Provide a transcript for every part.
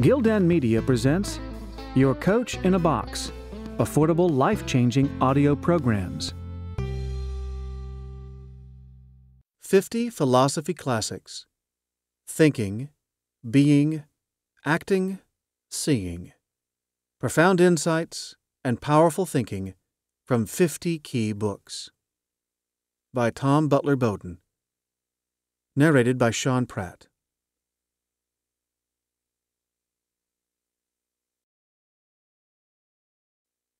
Gildan Media presents Your Coach in a Box Affordable Life Changing Audio Programs. 50 Philosophy Classics Thinking, Being, Acting, Seeing. Profound Insights and Powerful Thinking from 50 Key Books. By Tom Butler Bowdon. Narrated by Sean Pratt.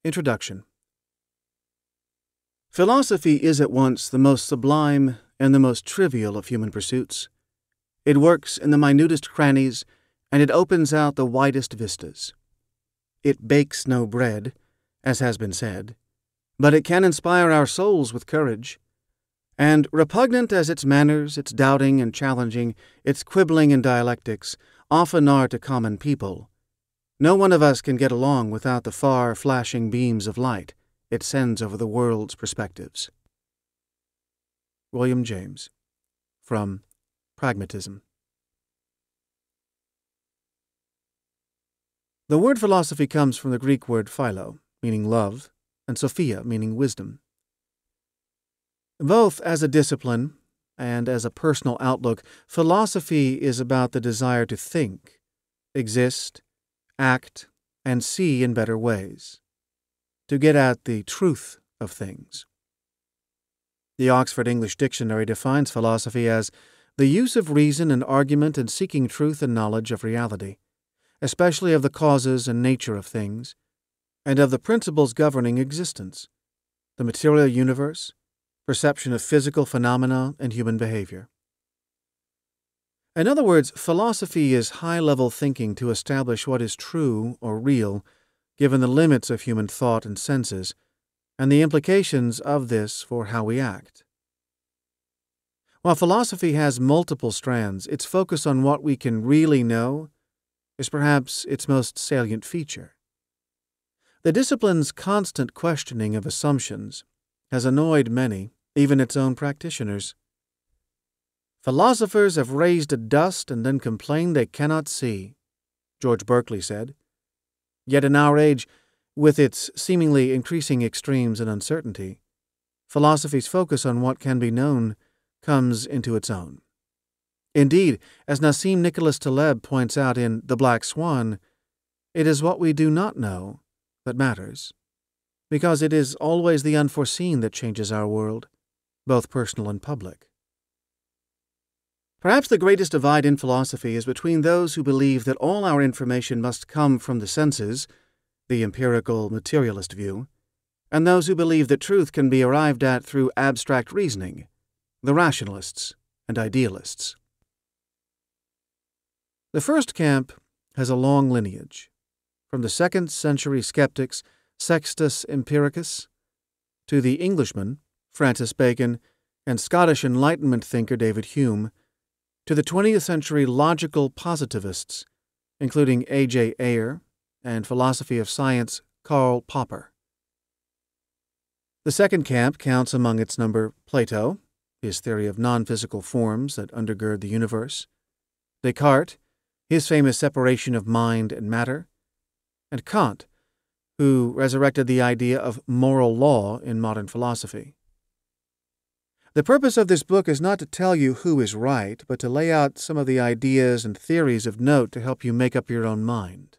Introduction Philosophy is at once the most sublime and the most trivial of human pursuits. It works in the minutest crannies, and it opens out the widest vistas. It bakes no bread, as has been said, but it can inspire our souls with courage. And repugnant as its manners, its doubting and challenging, its quibbling and dialectics often are to common people, no one of us can get along without the far flashing beams of light it sends over the world's perspectives. William James, from Pragmatism. The word philosophy comes from the Greek word philo, meaning love, and sophia, meaning wisdom. Both as a discipline and as a personal outlook, philosophy is about the desire to think, exist, act, and see in better ways, to get at the truth of things. The Oxford English Dictionary defines philosophy as the use of reason and argument in seeking truth and knowledge of reality, especially of the causes and nature of things, and of the principles governing existence, the material universe, perception of physical phenomena and human behavior. In other words, philosophy is high level thinking to establish what is true or real, given the limits of human thought and senses, and the implications of this for how we act. While philosophy has multiple strands, its focus on what we can really know is perhaps its most salient feature. The discipline's constant questioning of assumptions has annoyed many, even its own practitioners. Philosophers have raised a dust and then complain they cannot see, George Berkeley said. Yet in our age, with its seemingly increasing extremes and uncertainty, philosophy's focus on what can be known comes into its own. Indeed, as Nassim Nicholas Taleb points out in The Black Swan, it is what we do not know that matters, because it is always the unforeseen that changes our world, both personal and public. Perhaps the greatest divide in philosophy is between those who believe that all our information must come from the senses, the empirical materialist view, and those who believe that truth can be arrived at through abstract reasoning, the rationalists and idealists. The first camp has a long lineage, from the second century skeptics Sextus Empiricus to the Englishman Francis Bacon and Scottish Enlightenment thinker David Hume to the 20th century logical positivists, including A.J. Ayer and philosophy of science Karl Popper. The second camp counts among its number Plato, his theory of non physical forms that undergird the universe, Descartes, his famous separation of mind and matter, and Kant, who resurrected the idea of moral law in modern philosophy. The purpose of this book is not to tell you who is right, but to lay out some of the ideas and theories of note to help you make up your own mind.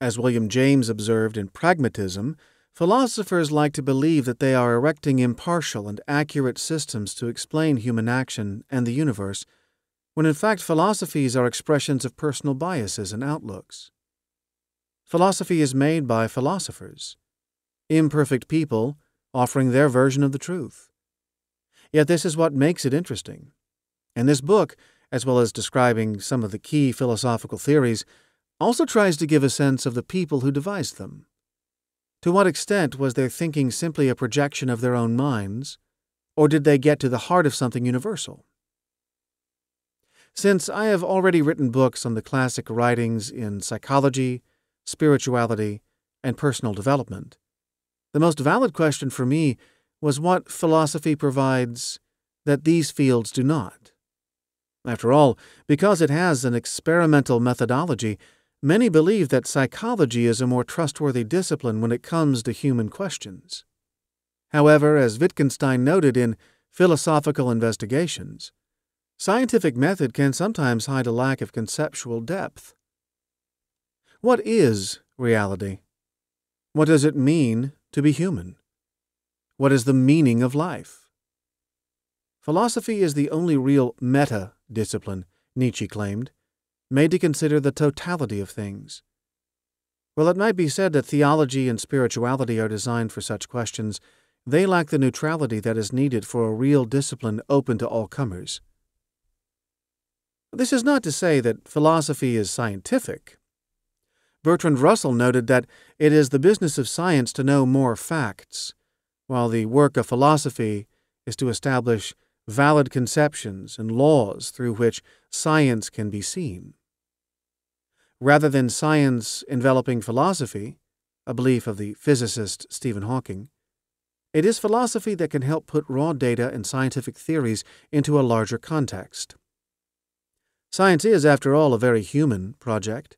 As William James observed in Pragmatism, philosophers like to believe that they are erecting impartial and accurate systems to explain human action and the universe, when in fact philosophies are expressions of personal biases and outlooks. Philosophy is made by philosophers, imperfect people offering their version of the truth. Yet this is what makes it interesting. And this book, as well as describing some of the key philosophical theories, also tries to give a sense of the people who devised them. To what extent was their thinking simply a projection of their own minds, or did they get to the heart of something universal? Since I have already written books on the classic writings in psychology, spirituality, and personal development, the most valid question for me was what philosophy provides that these fields do not. After all, because it has an experimental methodology, many believe that psychology is a more trustworthy discipline when it comes to human questions. However, as Wittgenstein noted in Philosophical Investigations, scientific method can sometimes hide a lack of conceptual depth. What is reality? What does it mean to be human? What is the meaning of life? Philosophy is the only real meta discipline, Nietzsche claimed, made to consider the totality of things. While it might be said that theology and spirituality are designed for such questions, they lack the neutrality that is needed for a real discipline open to all comers. This is not to say that philosophy is scientific. Bertrand Russell noted that it is the business of science to know more facts, while the work of philosophy is to establish valid conceptions and laws through which science can be seen. Rather than science enveloping philosophy, a belief of the physicist Stephen Hawking, it is philosophy that can help put raw data and scientific theories into a larger context. Science is, after all, a very human project,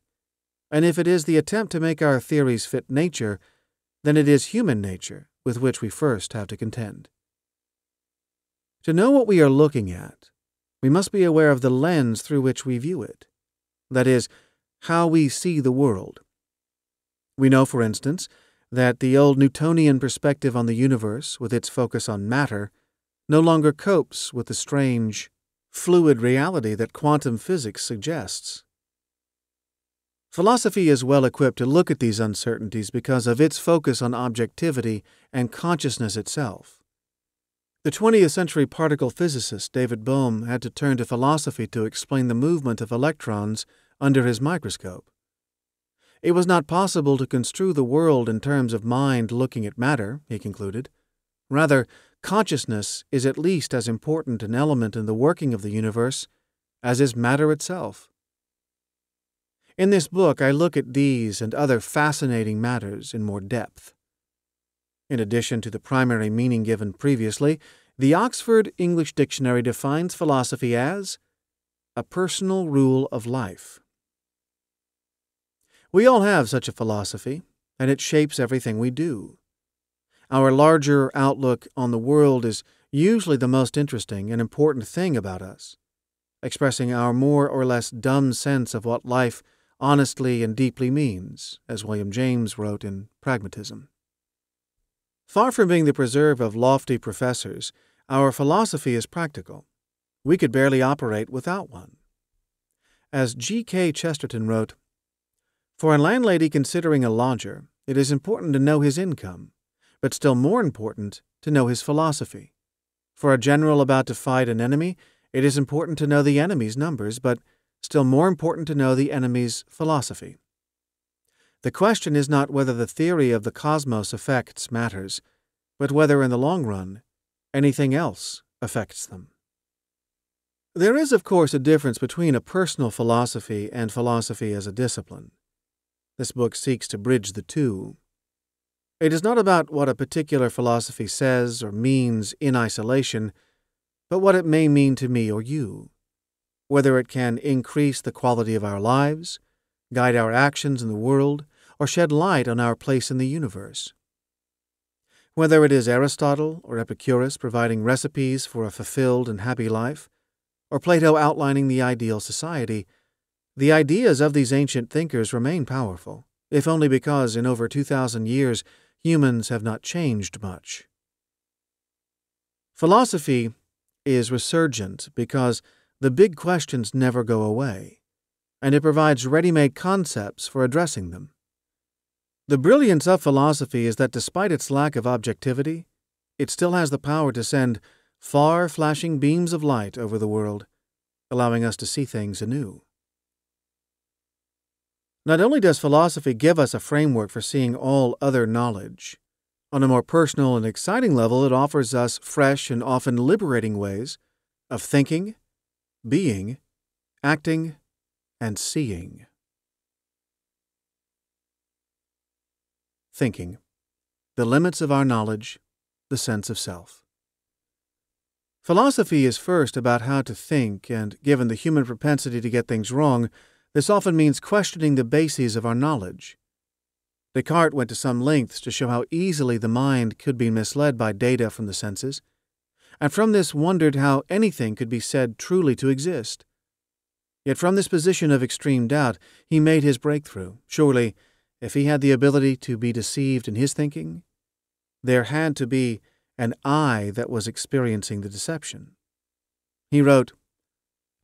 and if it is the attempt to make our theories fit nature, then it is human nature with which we first have to contend. To know what we are looking at, we must be aware of the lens through which we view it, that is, how we see the world. We know, for instance, that the old Newtonian perspective on the universe, with its focus on matter, no longer copes with the strange, fluid reality that quantum physics suggests. Philosophy is well equipped to look at these uncertainties because of its focus on objectivity and consciousness itself. The 20th century particle physicist David Bohm had to turn to philosophy to explain the movement of electrons under his microscope. It was not possible to construe the world in terms of mind looking at matter, he concluded. Rather, consciousness is at least as important an element in the working of the universe as is matter itself. In this book, I look at these and other fascinating matters in more depth. In addition to the primary meaning given previously, the Oxford English Dictionary defines philosophy as a personal rule of life. We all have such a philosophy, and it shapes everything we do. Our larger outlook on the world is usually the most interesting and important thing about us, expressing our more or less dumb sense of what life honestly and deeply means, as William James wrote in Pragmatism. Far from being the preserve of lofty professors, our philosophy is practical. We could barely operate without one. As G. K. Chesterton wrote, For a landlady considering a lodger, it is important to know his income, but still more important to know his philosophy. For a general about to fight an enemy, it is important to know the enemy's numbers, but still more important to know the enemy's philosophy. The question is not whether the theory of the cosmos affects matters, but whether in the long run anything else affects them. There is, of course, a difference between a personal philosophy and philosophy as a discipline. This book seeks to bridge the two. It is not about what a particular philosophy says or means in isolation, but what it may mean to me or you whether it can increase the quality of our lives, guide our actions in the world, or shed light on our place in the universe. Whether it is Aristotle or Epicurus providing recipes for a fulfilled and happy life, or Plato outlining the ideal society, the ideas of these ancient thinkers remain powerful, if only because in over 2,000 years humans have not changed much. Philosophy is resurgent because the big questions never go away, and it provides ready made concepts for addressing them. The brilliance of philosophy is that despite its lack of objectivity, it still has the power to send far flashing beams of light over the world, allowing us to see things anew. Not only does philosophy give us a framework for seeing all other knowledge, on a more personal and exciting level, it offers us fresh and often liberating ways of thinking being, acting, and seeing. Thinking. The limits of our knowledge, the sense of self. Philosophy is first about how to think, and given the human propensity to get things wrong, This often means questioning the bases of our knowledge. Descartes went to some lengths to show how easily the mind could be misled by data from the senses, and from this wondered how anything could be said truly to exist. Yet from this position of extreme doubt, he made his breakthrough. Surely, if he had the ability to be deceived in his thinking, there had to be an I that was experiencing the deception. He wrote,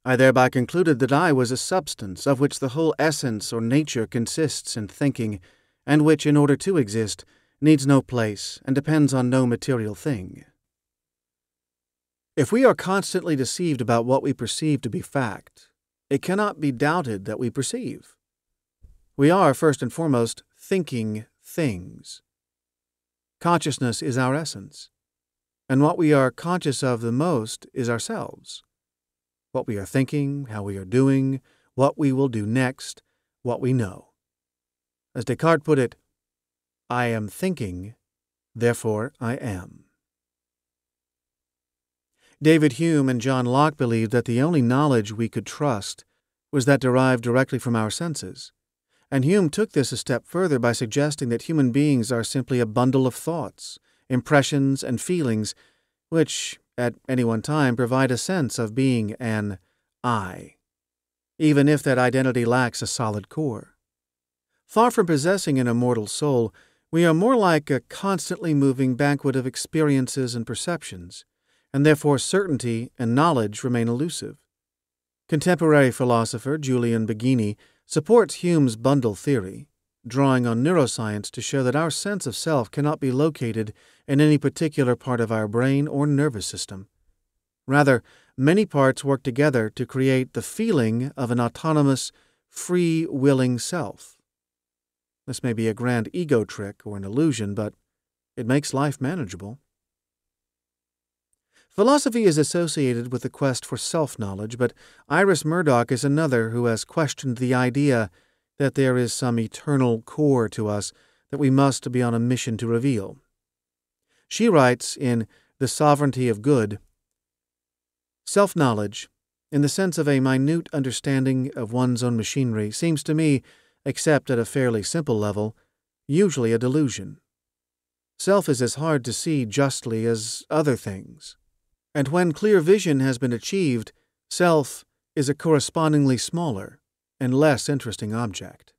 I thereby concluded that I was a substance of which the whole essence or nature consists in thinking, and which, in order to exist, needs no place and depends on no material thing. If we are constantly deceived about what we perceive to be fact, it cannot be doubted that we perceive. We are, first and foremost, thinking things. Consciousness is our essence, and what we are conscious of the most is ourselves what we are thinking, how we are doing, what we will do next, what we know. As Descartes put it, I am thinking, therefore I am. David Hume and John Locke believed that the only knowledge we could trust was that derived directly from our senses. And Hume took this a step further by suggesting that human beings are simply a bundle of thoughts, impressions, and feelings, which, at any one time provide a sense of being an I, even if that identity lacks a solid core. Far from possessing an immortal soul, we are more like a constantly moving banquet of experiences and perceptions, and therefore certainty and knowledge remain elusive. Contemporary philosopher Julian Baggini supports Hume's bundle theory, drawing on neuroscience to show that our sense of self cannot be located in any particular part of our brain or nervous system. Rather, many parts work together to create the feeling of an autonomous, free willing self. This may be a grand ego trick or an illusion, but it makes life manageable. Philosophy is associated with the quest for self knowledge, but Iris Murdoch is another who has questioned the idea that there is some eternal core to us that we must be on a mission to reveal. She writes in The Sovereignty of Good Self knowledge, in the sense of a minute understanding of one's own machinery, seems to me, except at a fairly simple level, usually a delusion. Self is as hard to see justly as other things. And when clear vision has been achieved, self is a correspondingly smaller, and less interesting object.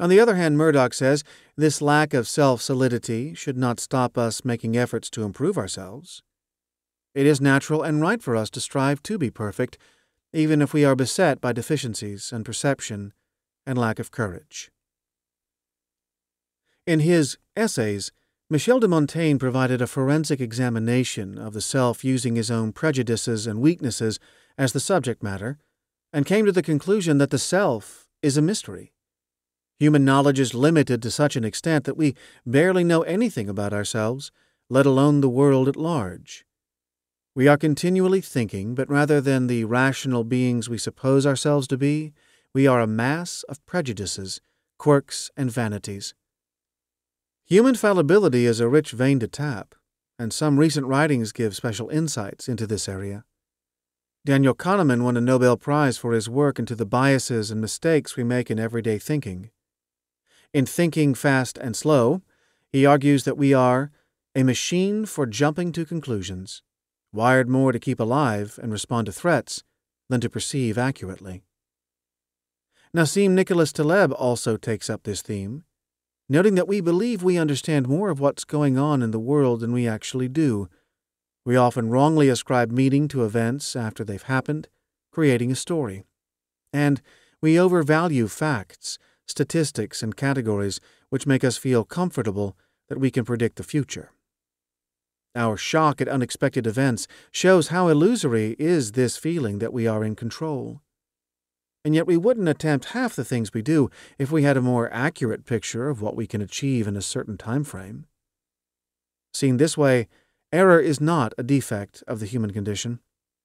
On the other hand, Murdoch says this lack of self solidity should not stop us making efforts to improve ourselves. It is natural and right for us to strive to be perfect, even if we are beset by deficiencies and perception and lack of courage. In his essays, Michel de Montaigne provided a forensic examination of the self using his own prejudices and weaknesses as the subject matter, and came to the conclusion that the self is a mystery. Human knowledge is limited to such an extent that we barely know anything about ourselves, let alone the world at large. We are continually thinking, but rather than the rational beings we suppose ourselves to be, we are a mass of prejudices, quirks, and vanities. Human fallibility is a rich vein to tap, and some recent writings give special insights into this area. Daniel Kahneman won a Nobel Prize for his work into the biases and mistakes we make in everyday thinking. In Thinking Fast and Slow, he argues that we are a machine for jumping to conclusions, wired more to keep alive and respond to threats than to perceive accurately. Nassim Nicholas Taleb also takes up this theme, noting that we believe we understand more of what's going on in the world than we actually do we often wrongly ascribe meaning to events after they've happened, creating a story. And we overvalue facts, statistics, and categories which make us feel comfortable that we can predict the future. Our shock at unexpected events shows how illusory is this feeling that we are in control. And yet we wouldn't attempt half the things we do if we had a more accurate picture of what we can achieve in a certain time frame. Seen this way, Error is not a defect of the human condition,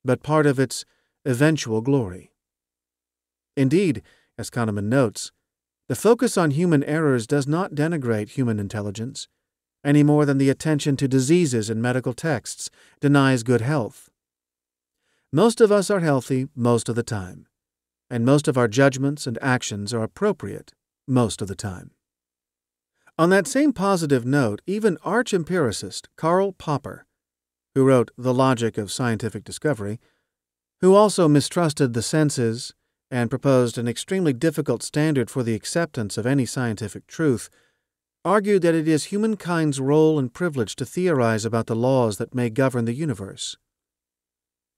but part of its eventual glory. Indeed, as Kahneman notes, the focus on human errors does not denigrate human intelligence, any more than the attention to diseases in medical texts denies good health. Most of us are healthy most of the time, and most of our judgments and actions are appropriate most of the time. On that same positive note, even arch empiricist Karl Popper, who wrote The Logic of Scientific Discovery, who also mistrusted the senses and proposed an extremely difficult standard for the acceptance of any scientific truth, argued that it is humankind's role and privilege to theorize about the laws that may govern the universe.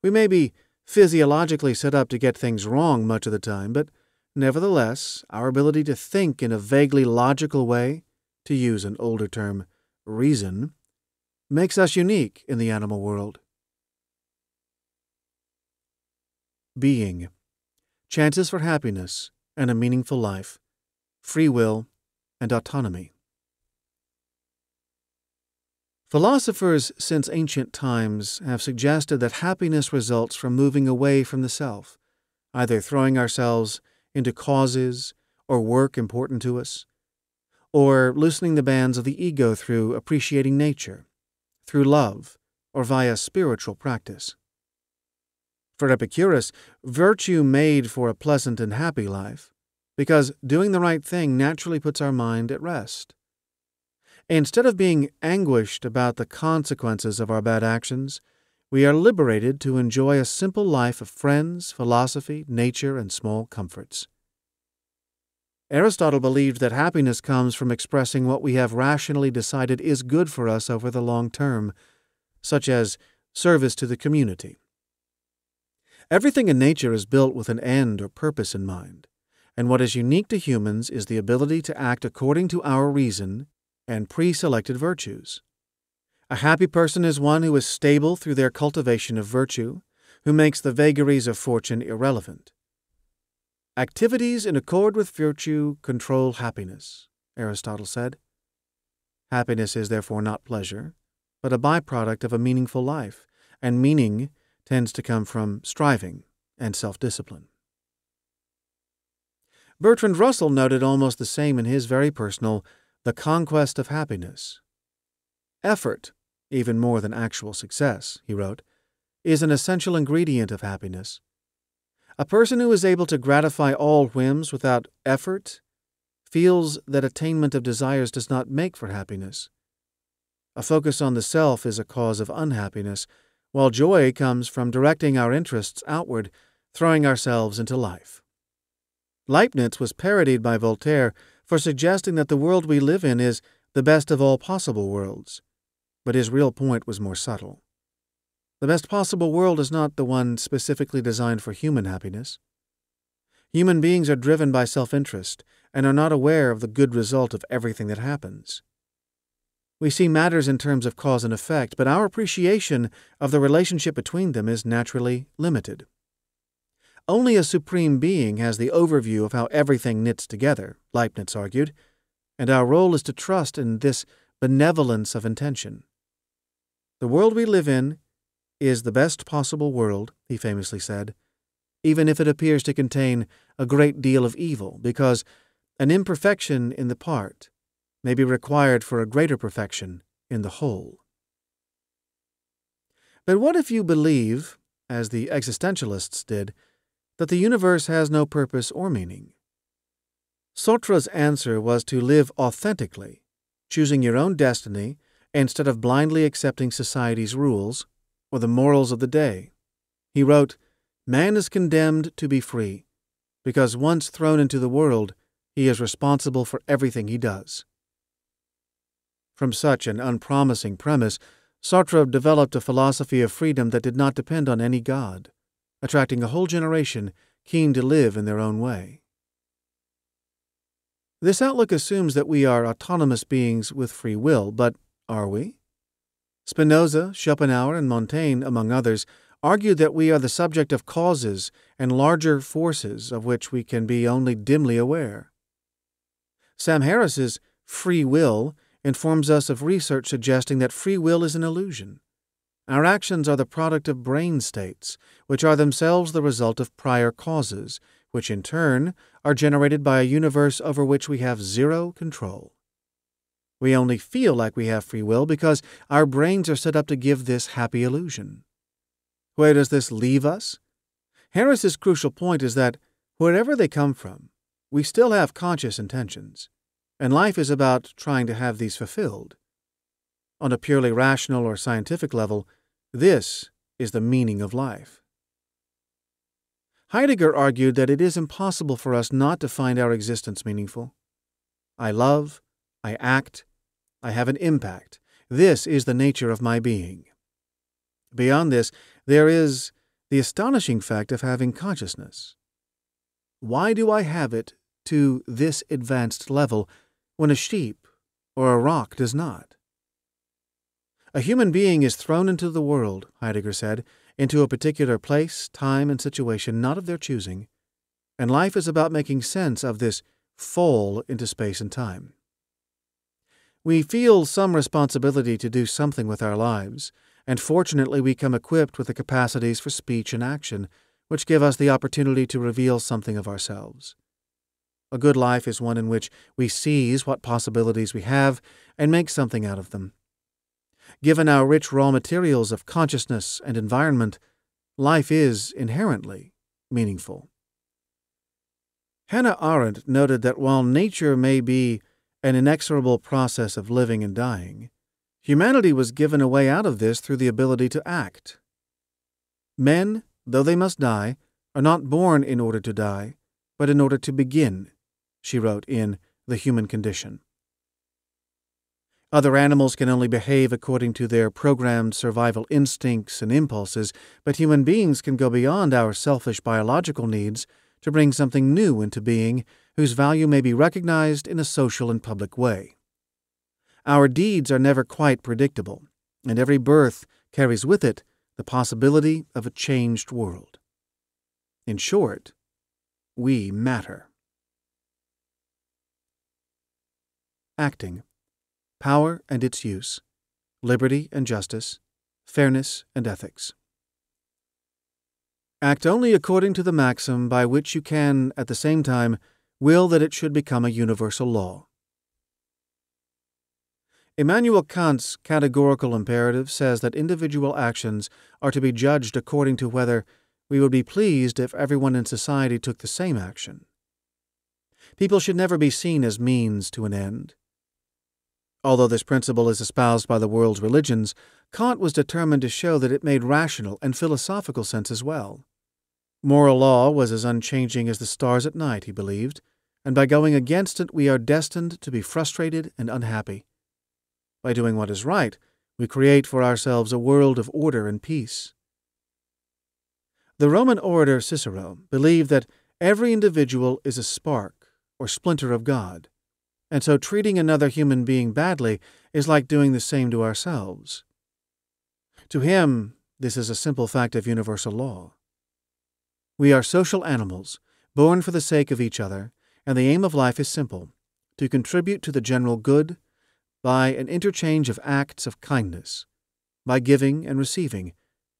We may be physiologically set up to get things wrong much of the time, but nevertheless, our ability to think in a vaguely logical way, to use an older term, reason, makes us unique in the animal world. Being chances for happiness and a meaningful life, free will, and autonomy. Philosophers since ancient times have suggested that happiness results from moving away from the self, either throwing ourselves into causes or work important to us, or loosening the bands of the ego through appreciating nature, through love, or via spiritual practice. For Epicurus, virtue made for a pleasant and happy life, because doing the right thing naturally puts our mind at rest. Instead of being anguished about the consequences of our bad actions, we are liberated to enjoy a simple life of friends, philosophy, nature, and small comforts. Aristotle believed that happiness comes from expressing what we have rationally decided is good for us over the long term, such as service to the community, Everything in nature is built with an end or purpose in mind, and what is unique to humans is the ability to act according to our reason and pre selected virtues. A happy person is one who is stable through their cultivation of virtue, who makes the vagaries of fortune irrelevant. Activities in accord with virtue control happiness, Aristotle said. Happiness is therefore not pleasure, but a byproduct of a meaningful life, and meaning tends to come from striving and self discipline. Bertrand Russell noted almost the same in his very personal The Conquest of Happiness. Effort, even more than actual success, he wrote, is an essential ingredient of happiness. A person who is able to gratify all whims without effort feels that attainment of desires does not make for happiness. A focus on the self is a cause of unhappiness, while joy comes from directing our interests outward, throwing ourselves into life. Leibniz was parodied by Voltaire for suggesting that the world we live in is the best of all possible worlds, but his real point was more subtle. The best possible world is not the one specifically designed for human happiness. Human beings are driven by self interest and are not aware of the good result of everything that happens. We see matters in terms of cause and effect, but our appreciation of the relationship between them is naturally limited. Only a supreme being has the overview of how everything knits together, Leibniz argued, and our role is to trust in this benevolence of intention. The world we live in is the best possible world, he famously said, even if it appears to contain a great deal of evil, because an imperfection in the part may be required for a greater perfection in the whole. But what if you believe, as the existentialists did, that the universe has no purpose or meaning? Sartre's answer was to live authentically, choosing your own destiny instead of blindly accepting society's rules or the morals of the day. He wrote, Man is condemned to be free, because once thrown into the world, he is responsible for everything he does. From such an unpromising premise, Sartre developed a philosophy of freedom that did not depend on any god, attracting a whole generation keen to live in their own way. This outlook assumes that we are autonomous beings with free will, but are we? Spinoza, Schopenhauer, and Montaigne, among others, argued that we are the subject of causes and larger forces of which we can be only dimly aware. Sam Harris's free will informs us of research suggesting that free will is an illusion. Our actions are the product of brain states, which are themselves the result of prior causes, which in turn are generated by a universe over which we have zero control. We only feel like we have free will because our brains are set up to give this happy illusion. Where does this leave us? Harris's crucial point is that wherever they come from, we still have conscious intentions, and life is about trying to have these fulfilled. On a purely rational or scientific level, this is the meaning of life. Heidegger argued that it is impossible for us not to find our existence meaningful. I love, I act, I have an impact. This is the nature of my being. Beyond this, there is the astonishing fact of having consciousness. Why do I have it to this advanced level when a sheep or a rock does not? A human being is thrown into the world, Heidegger said, into a particular place, time, and situation not of their choosing, and life is about making sense of this fall into space and time. We feel some responsibility to do something with our lives, and fortunately we come equipped with the capacities for speech and action, which give us the opportunity to reveal something of ourselves. A good life is one in which we seize what possibilities we have and make something out of them. Given our rich raw materials of consciousness and environment, life is inherently meaningful. Hannah Arendt noted that while nature may be an inexorable process of living and dying, humanity was given a way out of this through the ability to act. Men, though they must die, are not born in order to die, but in order to begin, she wrote in The Human Condition. Other animals can only behave according to their programmed survival instincts and impulses, but human beings can go beyond our selfish biological needs to bring something new into being whose value may be recognized in a social and public way. Our deeds are never quite predictable, and every birth carries with it the possibility of a changed world. In short, we matter. Acting Power and its use, liberty and justice, fairness and ethics. Act only according to the maxim by which you can, at the same time, will that it should become a universal law. Immanuel Kant's categorical imperative says that individual actions are to be judged according to whether we would be pleased if everyone in society took the same action. People should never be seen as means to an end. Although this principle is espoused by the world's religions, Kant was determined to show that it made rational and philosophical sense as well. Moral law was as unchanging as the stars at night, he believed, and by going against it we are destined to be frustrated and unhappy. By doing what is right, we create for ourselves a world of order and peace. The Roman orator Cicero believed that every individual is a spark or splinter of God, and so treating another human being badly is like doing the same to ourselves. To him, this is a simple fact of universal law. We are social animals, born for the sake of each other, and the aim of life is simple to contribute to the general good by an interchange of acts of kindness, by giving and receiving,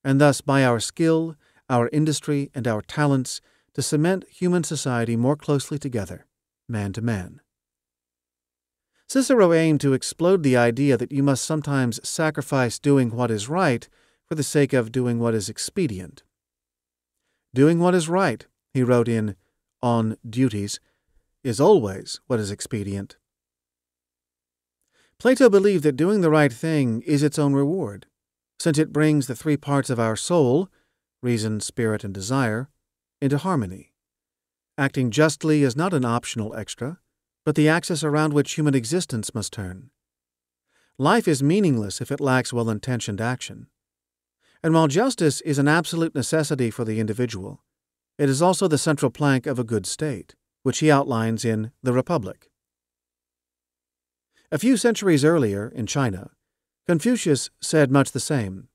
and thus by our skill, our industry, and our talents to cement human society more closely together, man to man. Cicero aimed to explode the idea that you must sometimes sacrifice doing what is right for the sake of doing what is expedient. Doing what is right, he wrote in On Duties, is always what is expedient. Plato believed that doing the right thing is its own reward, since it brings the three parts of our soul reason, spirit, and desire into harmony. Acting justly is not an optional extra, but the axis around which human existence must turn. Life is meaningless if it lacks well intentioned action. And while justice is an absolute necessity for the individual, it is also the central plank of a good state which he outlines in The Republic. A few centuries earlier, in China, Confucius said much the same,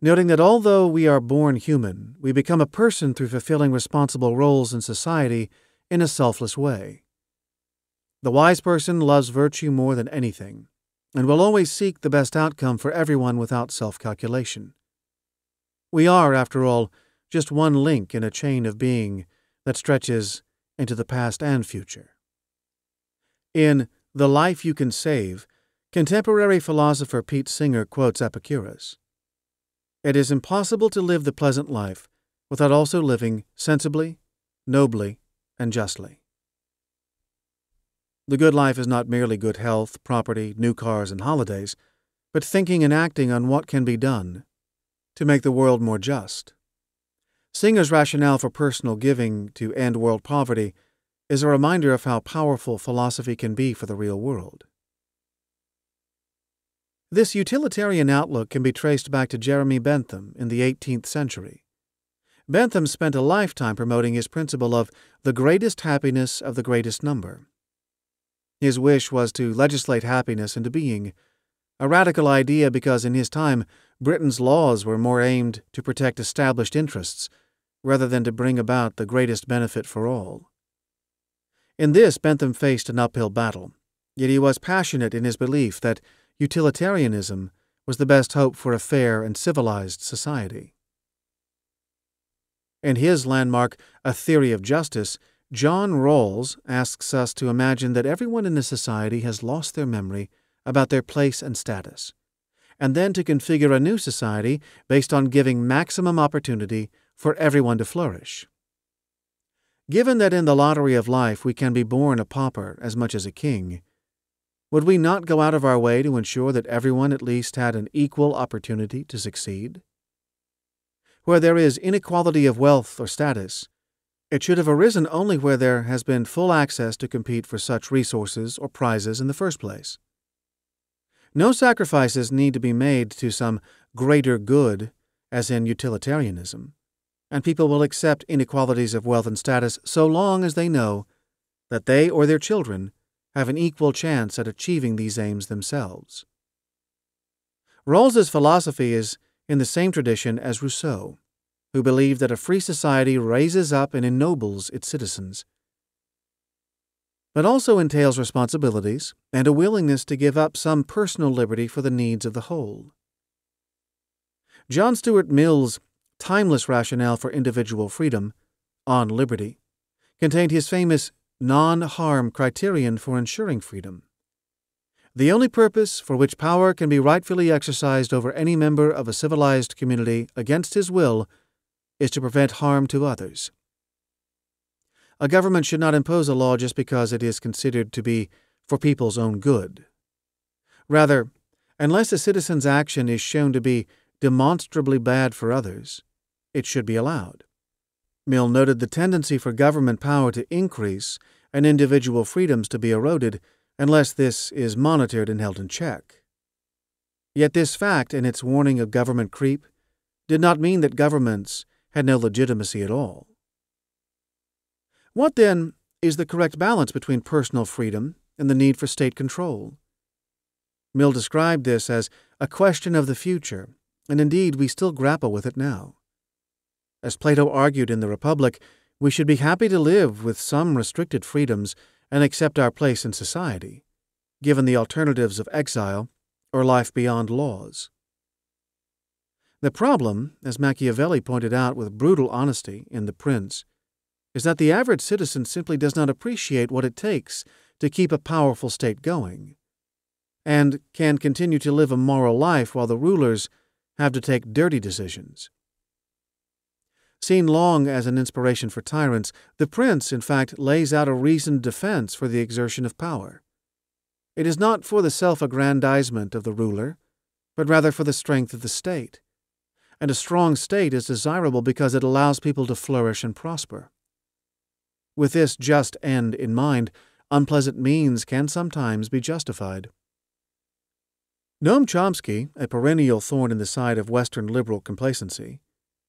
noting that although we are born human, we become a person through fulfilling responsible roles in society in a selfless way. The wise person loves virtue more than anything, and will always seek the best outcome for everyone without self calculation. We are, after all, just one link in a chain of being that stretches into the past and future. In The Life You Can Save, contemporary philosopher Pete Singer quotes Epicurus It is impossible to live the pleasant life without also living sensibly, nobly, and justly. The good life is not merely good health, property, new cars, and holidays, but thinking and acting on what can be done to make the world more just. Singer's rationale for personal giving to end world poverty is a reminder of how powerful philosophy can be for the real world. This utilitarian outlook can be traced back to Jeremy Bentham in the 18th century. Bentham spent a lifetime promoting his principle of the greatest happiness of the greatest number. His wish was to legislate happiness into being, a radical idea because in his time Britain's laws were more aimed to protect established interests rather than to bring about the greatest benefit for all. In this, Bentham faced an uphill battle, yet he was passionate in his belief that utilitarianism was the best hope for a fair and civilized society. In his landmark, A Theory of Justice, John Rawls asks us to imagine that everyone in a society has lost their memory about their place and status, and then to configure a new society based on giving maximum opportunity for everyone to flourish. Given that in the lottery of life we can be born a pauper as much as a king, would we not go out of our way to ensure that everyone at least had an equal opportunity to succeed? Where there is inequality of wealth or status, it should have arisen only where there has been full access to compete for such resources or prizes in the first place. No sacrifices need to be made to some greater good, as in utilitarianism, and people will accept inequalities of wealth and status so long as they know that they or their children have an equal chance at achieving these aims themselves. Rawls's philosophy is in the same tradition as Rousseau, who believe that a free society raises up and ennobles its citizens, but also entails responsibilities and a willingness to give up some personal liberty for the needs of the whole. John Stuart Mill's timeless rationale for individual freedom, on liberty, contained his famous non harm criterion for ensuring freedom. The only purpose for which power can be rightfully exercised over any member of a civilized community against his will is to prevent harm to others. A government should not impose a law just because it is considered to be for people's own good. Rather, unless a citizen's action is shown to be demonstrably bad for others, it should be allowed. Mill noted the tendency for government power to increase and individual freedoms to be eroded unless this is monitored and held in check. Yet this fact and its warning of government creep did not mean that governments had no legitimacy at all. What, then, is the correct balance between personal freedom and the need for state control? Mill described this as a question of the future, and indeed we still grapple with it now. As Plato argued in the Republic, we should be happy to live with some restricted freedoms and accept our place in society, given the alternatives of exile or life beyond laws. The problem, as Machiavelli pointed out with brutal honesty in The Prince, is that the average citizen simply does not appreciate what it takes to keep a powerful state going, and can continue to live a moral life while the rulers have to take dirty decisions. Seen long as an inspiration for tyrants, the prince, in fact, lays out a reasoned defense for the exertion of power. It is not for the self aggrandizement of the ruler, but rather for the strength of the state. And a strong state is desirable because it allows people to flourish and prosper. With this just end in mind, unpleasant means can sometimes be justified. Noam Chomsky, a perennial thorn in the side of Western liberal complacency,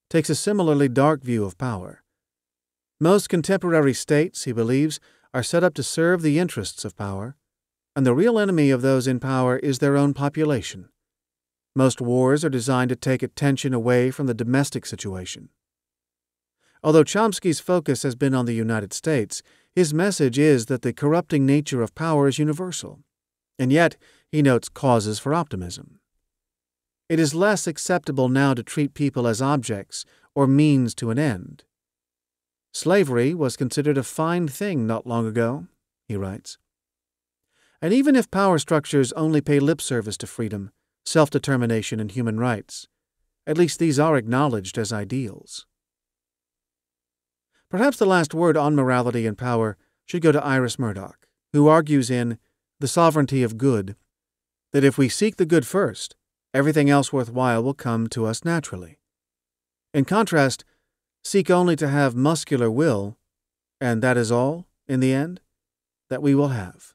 takes a similarly dark view of power. Most contemporary states, he believes, are set up to serve the interests of power, and the real enemy of those in power is their own population. Most wars are designed to take attention away from the domestic situation. Although Chomsky's focus has been on the United States, his message is that the corrupting nature of power is universal, and yet he notes causes for optimism. It is less acceptable now to treat people as objects or means to an end. Slavery was considered a fine thing not long ago, he writes. And even if power structures only pay lip service to freedom, self determination, and human rights, At least these are acknowledged as ideals. Perhaps the last word on morality and power should go to Iris Murdoch, who argues in The Sovereignty of Good that if we seek the good first, everything else worthwhile will come to us naturally. In contrast, seek only to have muscular will, and that is all, in the end, that we will have.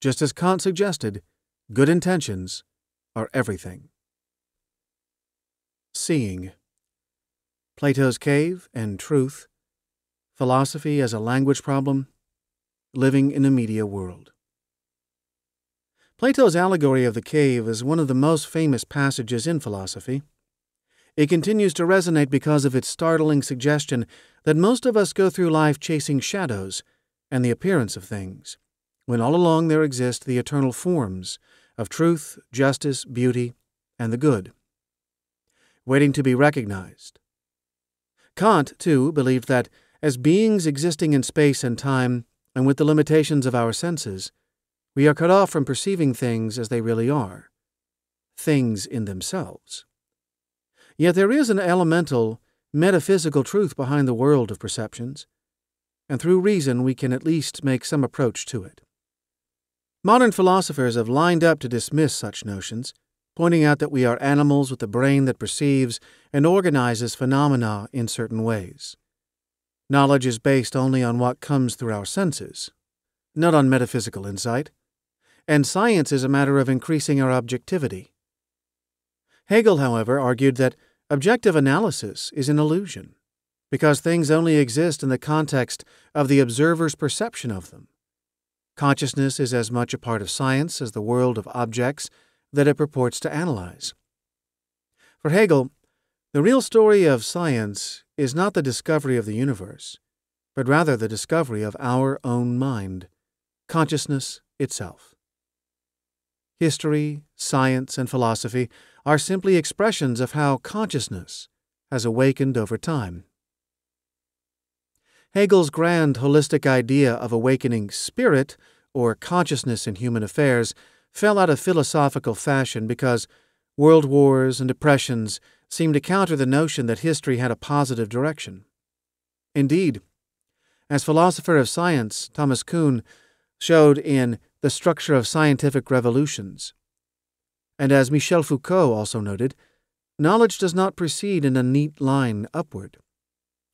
Just as Kant suggested, good intentions are everything. Seeing Plato's Cave and Truth Philosophy as a Language Problem, Living in a Media World. Plato's allegory of the cave is one of the most famous passages in philosophy. It continues to resonate because of its startling suggestion that most of us go through life chasing shadows and the appearance of things, when all along there exist the eternal forms of truth, justice, beauty, and the good, waiting to be recognized. Kant, too, believed that as beings existing in space and time, and with the limitations of our senses, we are cut off from perceiving things as they really are things in themselves. Yet there is an elemental, metaphysical truth behind the world of perceptions, and through reason we can at least make some approach to it. Modern philosophers have lined up to dismiss such notions, pointing out that we are animals with a brain that perceives and organizes phenomena in certain ways. Knowledge is based only on what comes through our senses, not on metaphysical insight, and science is a matter of increasing our objectivity. Hegel, however, argued that objective analysis is an illusion, because things only exist in the context of the observer's perception of them. Consciousness is as much a part of science as the world of objects that it purports to analyze. For Hegel, the real story of science is not the discovery of the universe, but rather the discovery of our own mind, consciousness itself. History, science, and philosophy are simply expressions of how consciousness has awakened over time. Hegel's grand holistic idea of awakening spirit, or consciousness in human affairs, fell out of philosophical fashion because world wars and depressions seemed to counter the notion that history had a positive direction. Indeed, as philosopher of science, Thomas Kuhn showed in The Structure of Scientific Revolutions. And as Michel Foucault also noted, knowledge does not proceed in a neat line upward,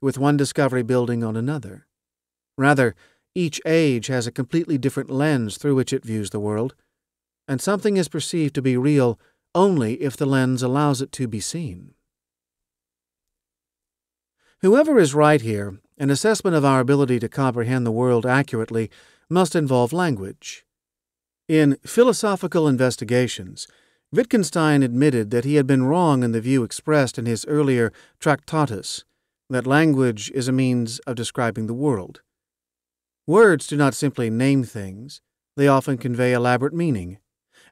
with one discovery building on another. Rather, each age has a completely different lens through which it views the world, and something is perceived to be real only if the lens allows it to be seen. Whoever is right here, an assessment of our ability to comprehend the world accurately must involve language. In Philosophical Investigations, Wittgenstein admitted that he had been wrong in the view expressed in his earlier Tractatus that language is a means of describing the world. Words do not simply name things, they often convey elaborate meaning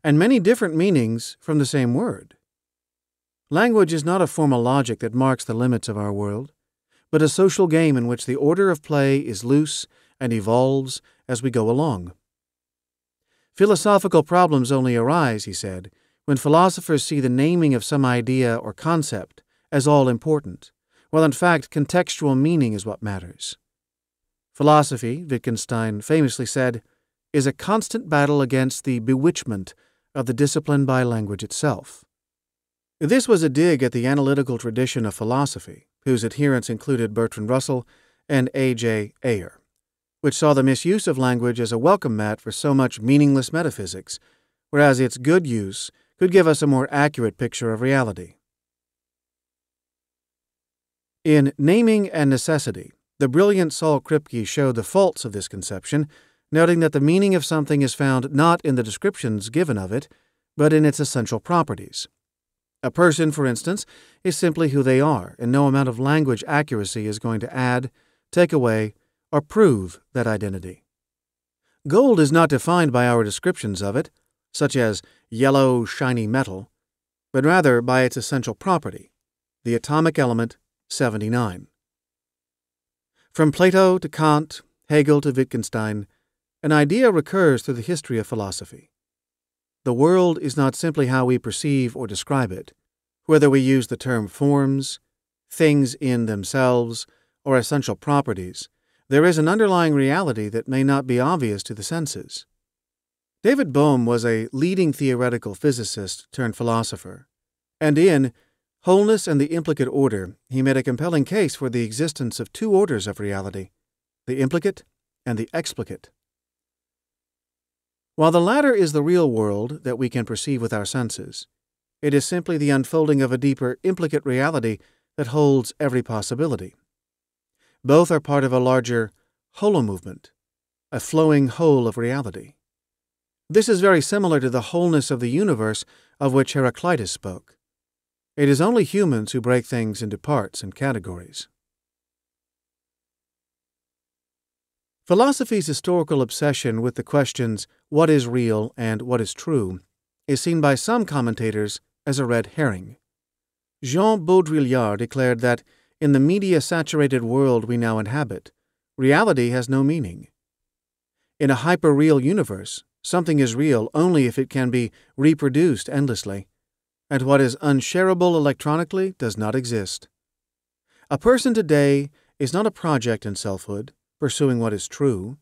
and many different meanings from the same word. Language is not a formal logic that marks the limits of our world, but a social game in which the order of play is loose and evolves as we go along. Philosophical problems only arise, he said, when philosophers see the naming of some idea or concept as all important, while in fact contextual meaning is what matters. Philosophy, Wittgenstein famously said, is a constant battle against the bewitchment of the discipline by language itself. This was a dig at the analytical tradition of philosophy, whose adherents included Bertrand Russell and A.J. Ayer, which saw the misuse of language as a welcome mat for so much meaningless metaphysics, whereas its good use could give us a more accurate picture of reality. In Naming and Necessity, the brilliant Saul Kripke showed the faults of this conception noting that the meaning of something is found not in the descriptions given of it, but in its essential properties. A person, for instance, is simply who they are, and no amount of language accuracy is going to add, take away, or prove that identity. Gold is not defined by our descriptions of it, such as yellow, shiny metal, but rather by its essential property, the atomic element 79. From Plato to Kant, Hegel to Wittgenstein, an idea recurs through the history of philosophy. The world is not simply how we perceive or describe it, Whether we use the term forms, things in themselves, or essential properties, there is an underlying reality that may not be obvious to the senses. David Bohm was a leading theoretical physicist turned philosopher, and in Wholeness and the Implicate Order, he made a compelling case for the existence of two orders of reality the implicate and the explicate. While the latter is the real world that we can perceive with our senses, it is simply the unfolding of a deeper implicate reality that holds every possibility. Both are part of a larger holomovement, a flowing whole of reality. This is very similar to the wholeness of the universe of which Heraclitus spoke. It is only humans who break things into parts and categories. Philosophy's historical obsession with the questions what is real and what is true is seen by some commentators as a red herring. Jean Baudrillard declared that, in the media saturated world we now inhabit, reality has no meaning. In a hyperreal universe, something is real only if it can be reproduced endlessly, and what is unshareable electronically does not exist. A person today is not a project in selfhood, pursuing what is true,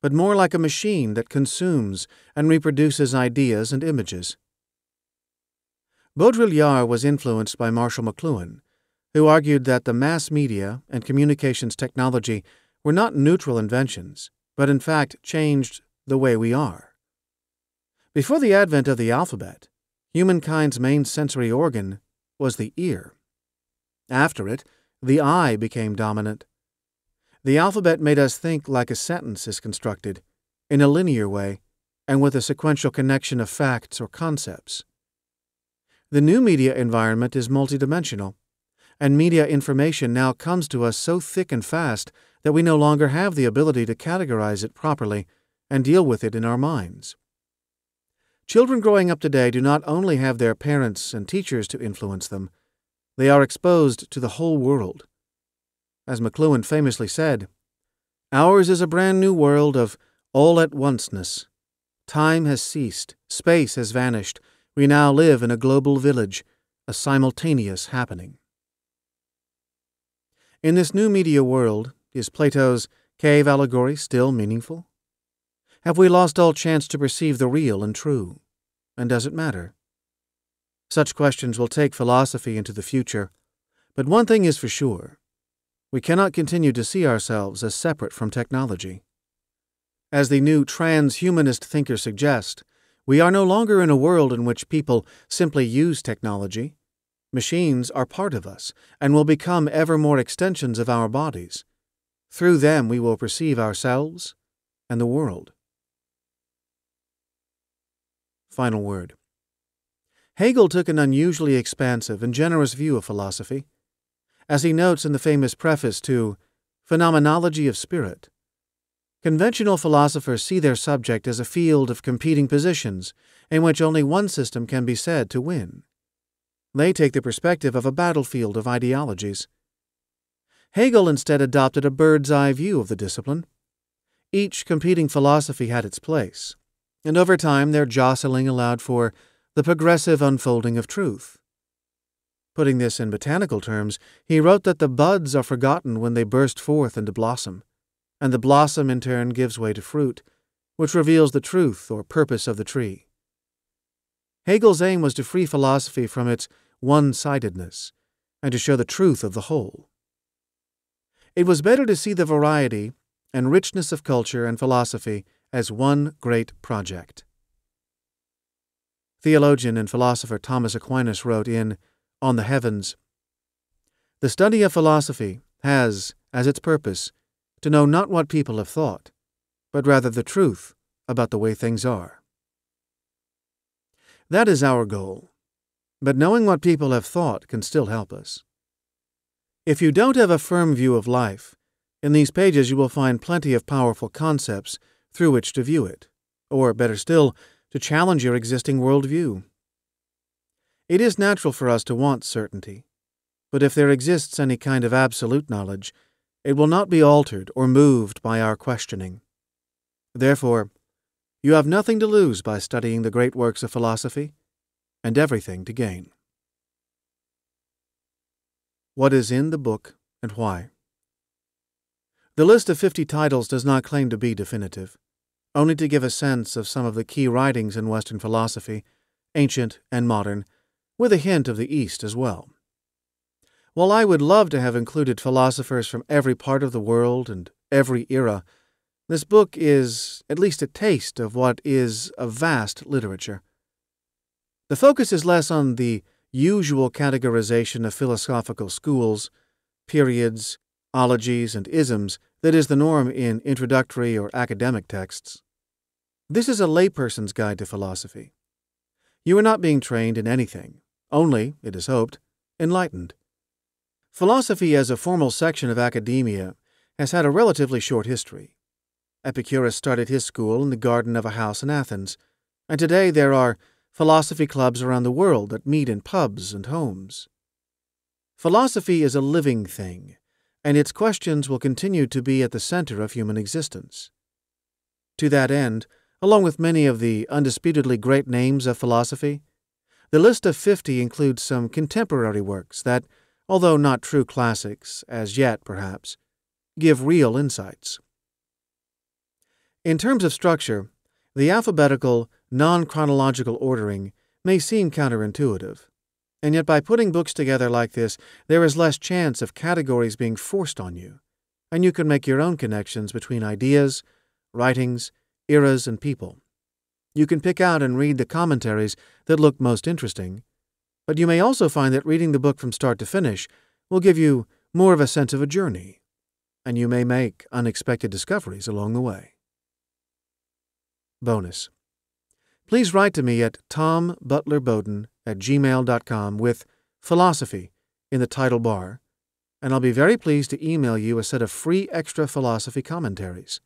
but more like a machine that consumes and reproduces ideas and images. Baudrillard was influenced by Marshall McLuhan, who argued that the mass media and communications technology were not neutral inventions, but in fact changed the way we are. Before the advent of the alphabet, humankind's main sensory organ was the ear. After it, the eye became dominant. The alphabet made us think like a sentence is constructed, in a linear way, and with a sequential connection of facts or concepts. The new media environment is multidimensional, and media information now comes to us so thick and fast that we no longer have the ability to categorize it properly and deal with it in our minds. Children growing up today do not only have their parents and teachers to influence them, they are exposed to the whole world as McLuhan famously said, Ours is a brand new world of all at onceness. Time has ceased, space has vanished. We now live in a global village, a simultaneous happening. In this new media world, is Plato's cave allegory still meaningful? Have we lost all chance to perceive the real and true? And does it matter? Such questions will take philosophy into the future, but one thing is for sure we cannot continue to see ourselves as separate from technology. As the new transhumanist thinker suggests, we are no longer in a world in which people simply use technology. Machines are part of us and will become ever more extensions of our bodies. Through them, we will perceive ourselves and the world. Final word. Hegel took an unusually expansive and generous view of philosophy as he notes in the famous preface to Phenomenology of Spirit. Conventional philosophers see their subject as a field of competing positions in which only one system can be said to win. They take the perspective of a battlefield of ideologies. Hegel instead adopted a bird's eye view of the discipline. Each competing philosophy had its place, and over time their jostling allowed for the progressive unfolding of truth. Putting this in botanical terms, he wrote that the buds are forgotten when they burst forth into blossom, and the blossom in turn gives way to fruit, which reveals the truth or purpose of the tree. Hegel's aim was to free philosophy from its one sidedness and to show the truth of the whole. It was better to see the variety and richness of culture and philosophy as one great project. Theologian and philosopher Thomas Aquinas wrote in on the heavens. The study of philosophy has, as its purpose, to know not what people have thought, but rather the truth about the way things are. That is our goal, but knowing what people have thought can still help us. If you don't have a firm view of life, in these pages you will find plenty of powerful concepts through which to view it, or, better still, to challenge your existing worldview. It is natural for us to want certainty, but if there exists any kind of absolute knowledge, it will not be altered or moved by our questioning. Therefore, you have nothing to lose by studying the great works of philosophy, and everything to gain. What is in the book and why? The list of 50 titles does not claim to be definitive, only to give a sense of some of the key writings in Western philosophy, ancient and modern, with a hint of the East as well. While I would love to have included philosophers from every part of the world and every era, this book is at least a taste of what is a vast literature. The focus is less on the usual categorization of philosophical schools, periods, ologies, and isms that is the norm in introductory or academic texts. This is a layperson's guide to philosophy. You are not being trained in anything, only, it is hoped, enlightened. Philosophy as a formal section of academia has had a relatively short history. Epicurus started his school in the garden of a house in Athens, and today there are philosophy clubs around the world that meet in pubs and homes. Philosophy is a living thing, and its questions will continue to be at the center of human existence. To that end, along with many of the undisputedly great names of philosophy, the list of 50 includes some contemporary works that, although not true classics, as yet perhaps, give real insights. In terms of structure, the alphabetical, non chronological ordering may seem counterintuitive. And yet, by putting books together like this, there is less chance of categories being forced on you, and you can make your own connections between ideas, writings, eras, and people. You can pick out and read the commentaries that look most interesting, but you may also find that reading the book from start to finish will give you more of a sense of a journey, and you may make unexpected discoveries along the way. Bonus. Please write to me at tombutlerbowdon at gmail.com with philosophy in the title bar, and I'll be very pleased to email you a set of free extra philosophy commentaries.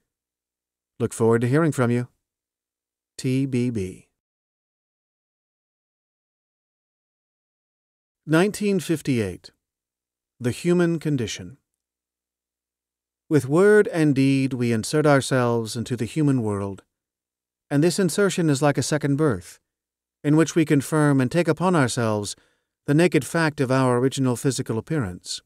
Look forward to hearing from you. TBB. 1958. The Human Condition. With word and deed, we insert ourselves into the human world, and this insertion is like a second birth in which we confirm and take upon ourselves the naked fact of our original physical appearance.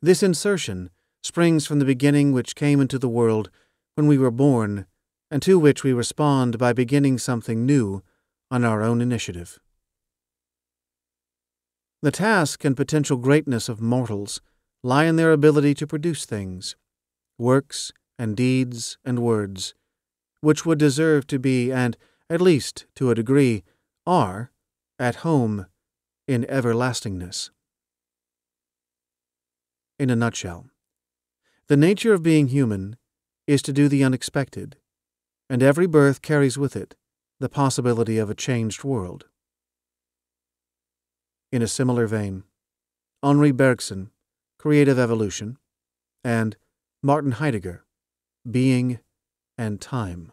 This insertion springs from the beginning which came into the world when we were born, and to which we respond by beginning something new on our own initiative. The task and potential greatness of mortals lie in their ability to produce things, works and deeds and words, which would deserve to be, and at least to a degree, are at home in everlastingness. In a nutshell, the nature of being human is to do the unexpected, and every birth carries with it the possibility of a changed world. In a similar vein, Henri Bergson, Creative Evolution, and Martin Heidegger, Being and Time.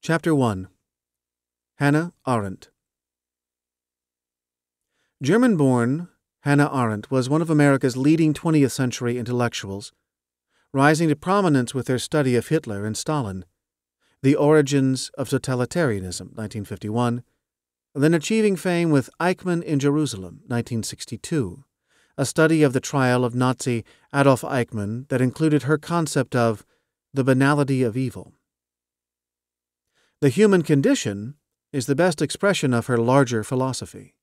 Chapter 1 Hannah Arendt German born, Hannah Arendt was one of America's leading 20th century intellectuals, rising to prominence with her study of Hitler and Stalin, The Origins of Totalitarianism, 1951, then achieving fame with Eichmann in Jerusalem, 1962, a study of the trial of Nazi Adolf Eichmann that included her concept of the banality of evil. The human condition is the best expression of her larger philosophy.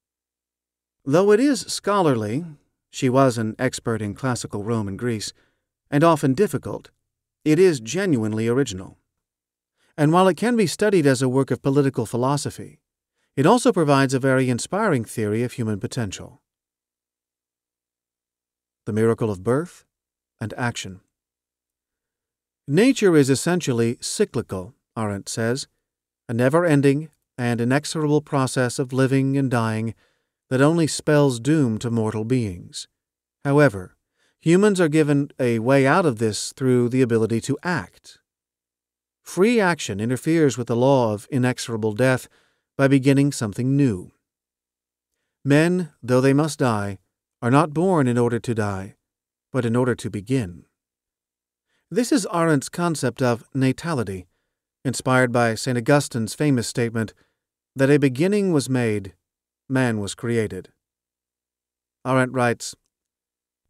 Though it is scholarly, she was an expert in classical Rome and Greece, and often difficult, it is genuinely original. And while it can be studied as a work of political philosophy, it also provides a very inspiring theory of human potential. The miracle of birth and action. Nature is essentially cyclical, Arendt says a never ending and inexorable process of living and dying that only spells doom to mortal beings. However, humans are given a way out of this through the ability to act. Free action interferes with the law of inexorable death by beginning something new. Men, though they must die, are not born in order to die, but in order to begin. This is Arendt's concept of natality, inspired by St. Augustine's famous statement that a beginning was made, man was created. Arendt writes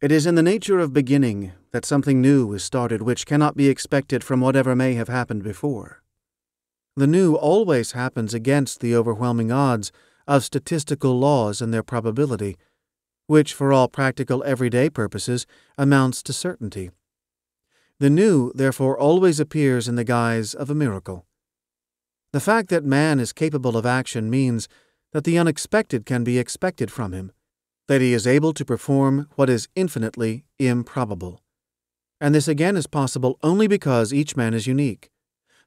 It is in the nature of beginning that something new is started which cannot be expected from whatever may have happened before. The new always happens against the overwhelming odds of statistical laws and their probability, which, for all practical everyday purposes, amounts to certainty. The new, therefore, always appears in the guise of a miracle. The fact that man is capable of action means that the unexpected can be expected from him, that he is able to perform what is infinitely improbable. And this again is possible only because each man is unique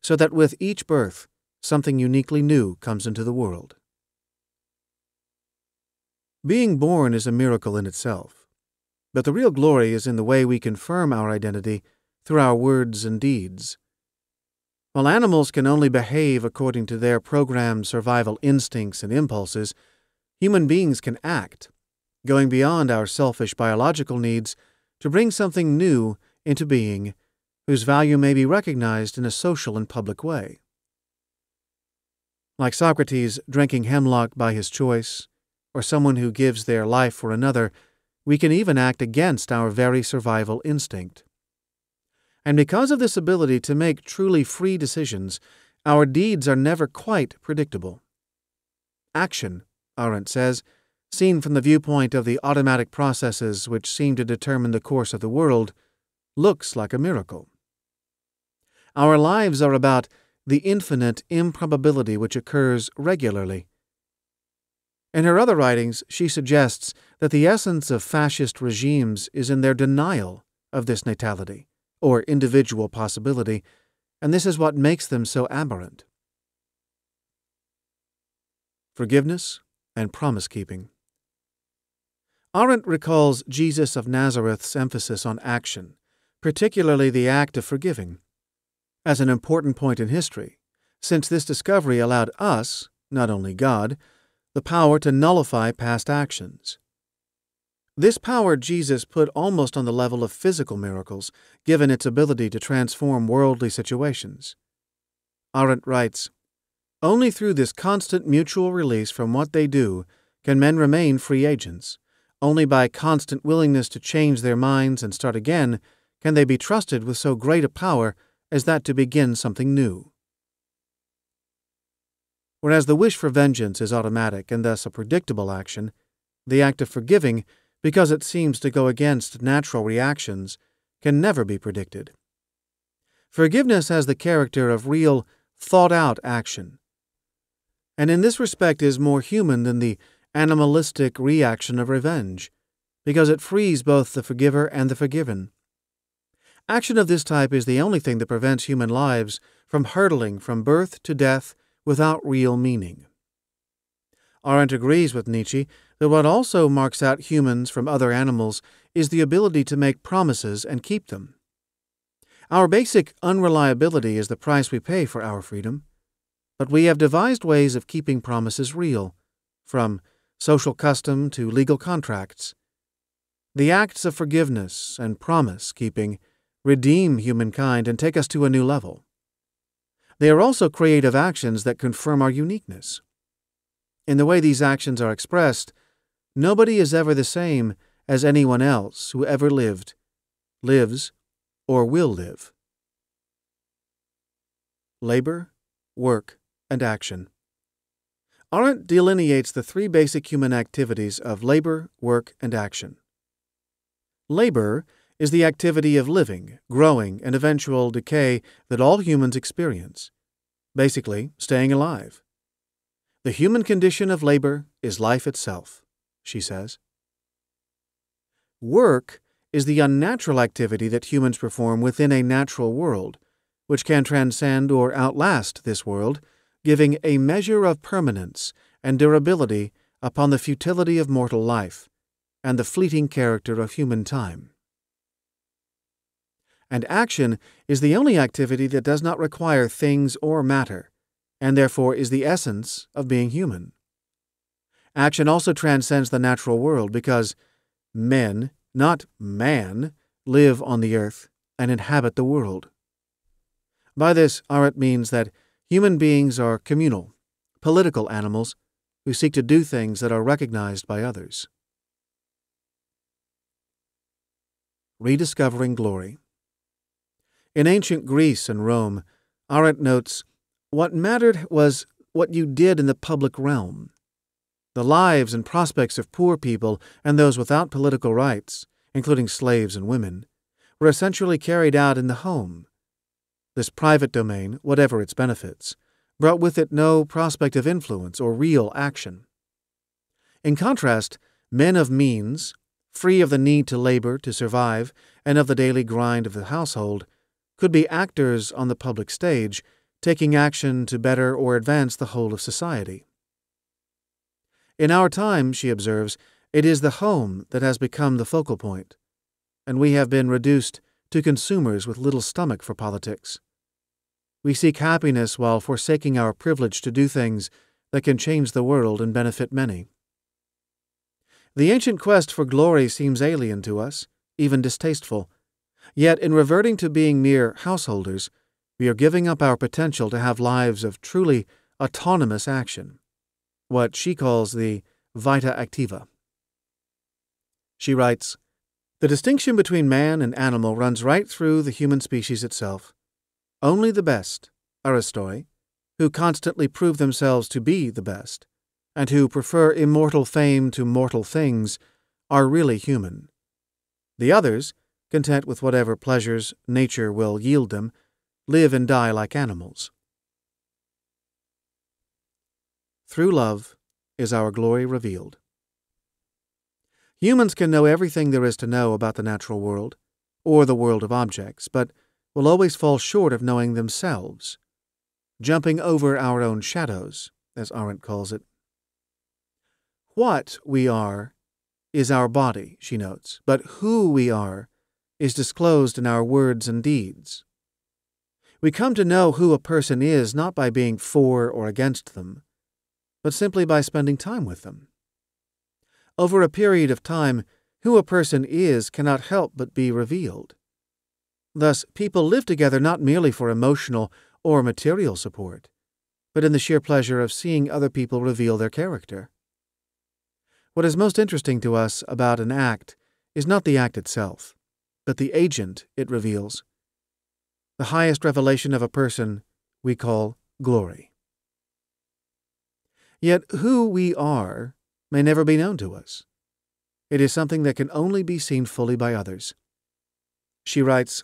so that with each birth, something uniquely new comes into the world. Being born is a miracle in itself, but the real glory is in the way we confirm our identity through our words and deeds. While animals can only behave according to their programmed survival instincts and impulses, human beings can act, going beyond our selfish biological needs to bring something new into being whose value may be recognized in a social and public way. Like Socrates drinking hemlock by his choice, or someone who gives their life for another, we can even act against our very survival instinct. And because of this ability to make truly free decisions, our deeds are never quite predictable. Action, Arendt says, seen from the viewpoint of the automatic processes which seem to determine the course of the world, looks like a miracle. Our lives are about the infinite improbability which occurs regularly. In her other writings, she suggests that the essence of fascist regimes is in their denial of this natality, or individual possibility, and this is what makes them so aberrant. Forgiveness and promise keeping. Arendt recalls Jesus of Nazareth's emphasis on action, particularly the act of forgiving as an important point in history, since this discovery allowed us, not only God, the power to nullify past actions. This power Jesus put almost on the level of physical miracles, given its ability to transform worldly situations. Arendt writes Only through this constant mutual release from what they do can men remain free agents. Only by constant willingness to change their minds and start again can they be trusted with so great a power as that to begin something new. Whereas the wish for vengeance is automatic and thus a predictable action, the act of forgiving, because it seems to go against natural reactions, can never be predicted. Forgiveness has the character of real, thought out action, and in this respect is more human than the animalistic reaction of revenge, because it frees both the forgiver and the forgiven. Action of this type is the only thing that prevents human lives from hurtling from birth to death without real meaning. Arendt agrees with Nietzsche that what also marks out humans from other animals is the ability to make promises and keep them. Our basic unreliability is the price we pay for our freedom, but we have devised ways of keeping promises real, from social custom to legal contracts. The acts of forgiveness and promise keeping redeem humankind, and take us to a new level. They are also creative actions that confirm our uniqueness. In the way these actions are expressed, nobody is ever the same as anyone else who ever lived, lives, or will live. Labor, work, and action. Arendt delineates the three basic human activities of labor, work, and action. Labor is the activity of living, growing, and eventual decay that all humans experience. Basically, staying alive. The human condition of labor is life itself, she says. Work is the unnatural activity that humans perform within a natural world, which can transcend or outlast this world, giving a measure of permanence and durability upon the futility of mortal life and the fleeting character of human time and action is the only activity that does not require things or matter, and therefore is the essence of being human. Action also transcends the natural world because men, not man, live on the earth and inhabit the world. By this, Arendt means that human beings are communal, political animals who seek to do things that are recognized by others. Rediscovering Glory. In ancient Greece and Rome, Arendt notes, what mattered was what you did in the public realm. The lives and prospects of poor people and those without political rights, including slaves and women, were essentially carried out in the home. This private domain, whatever its benefits, brought with it no prospect of influence or real action. In contrast, men of means, free of the need to labor to survive and of the daily grind of the household, could be actors on the public stage, taking action to better or advance the whole of society. In our time, she observes, it is the home that has become the focal point, and we have been reduced to consumers with little stomach for politics. We seek happiness while forsaking our privilege to do things that can change the world and benefit many. The ancient quest for glory seems alien to us, even distasteful. Yet, in reverting to being mere householders, we are giving up our potential to have lives of truly autonomous action, what she calls the vita activa. She writes The distinction between man and animal runs right through the human species itself. Only the best, Aristoi, who constantly prove themselves to be the best, and who prefer immortal fame to mortal things, are really human. The others, content with whatever pleasures nature will yield them, live and die like animals. Through love is our glory revealed. Humans can know everything there is to know about the natural world, or the world of objects, but will always fall short of knowing themselves, jumping over our own shadows, as Arendt calls it. What we are is our body, she notes, but who we are is disclosed in our words and deeds. We come to know who a person is not by being for or against them, but simply by spending time with them. Over a period of time, who a person is cannot help but be revealed. Thus, people live together not merely for emotional or material support, but in the sheer pleasure of seeing other people reveal their character. What is most interesting to us about an act is not the act itself, but the agent it reveals. The highest revelation of a person we call glory. Yet who we are may never be known to us. It is something that can only be seen fully by others. She writes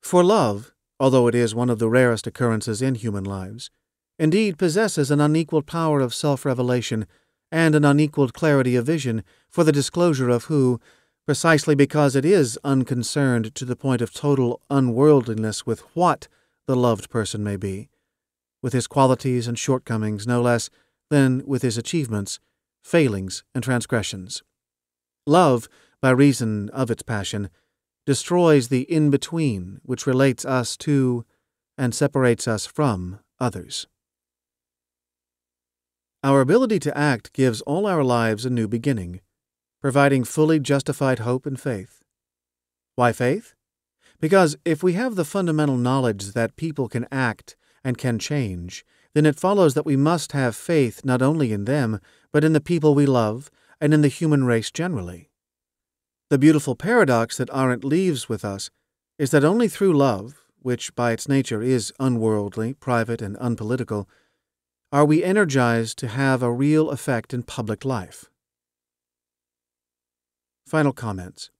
For love, although it is one of the rarest occurrences in human lives, indeed possesses an unequaled power of self revelation and an unequaled clarity of vision for the disclosure of who, precisely because it is unconcerned to the point of total unworldliness with what the loved person may be, with his qualities and shortcomings no less than with his achievements, failings, and transgressions. Love, by reason of its passion, destroys the in between which relates us to and separates us from others. Our ability to act gives all our lives a new beginning, providing fully justified hope and faith. Why faith? Because if we have the fundamental knowledge that people can act and can change, then it follows that we must have faith not only in them, but in the people we love and in the human race generally. The beautiful paradox that Arendt leaves with us is that only through love, which by its nature is unworldly, private, and unpolitical, are we energized to have a real effect in public life? Final comments.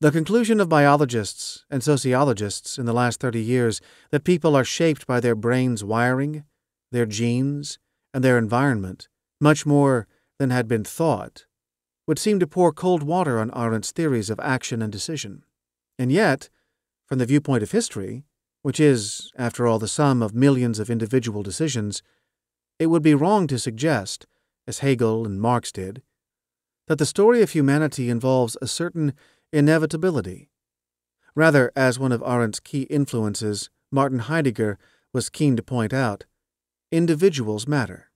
The conclusion of biologists and sociologists in the last 30 years that people are shaped by their brain's wiring, their genes, and their environment much more than had been thought would seem to pour cold water on Arendt's theories of action and decision. And yet, from the viewpoint of history, which is, after all, the sum of millions of individual decisions, it would be wrong to suggest, as Hegel and Marx did, that the story of humanity involves a certain inevitability. Rather, as one of Arendt's key influences, Martin Heidegger, was keen to point out, individuals matter.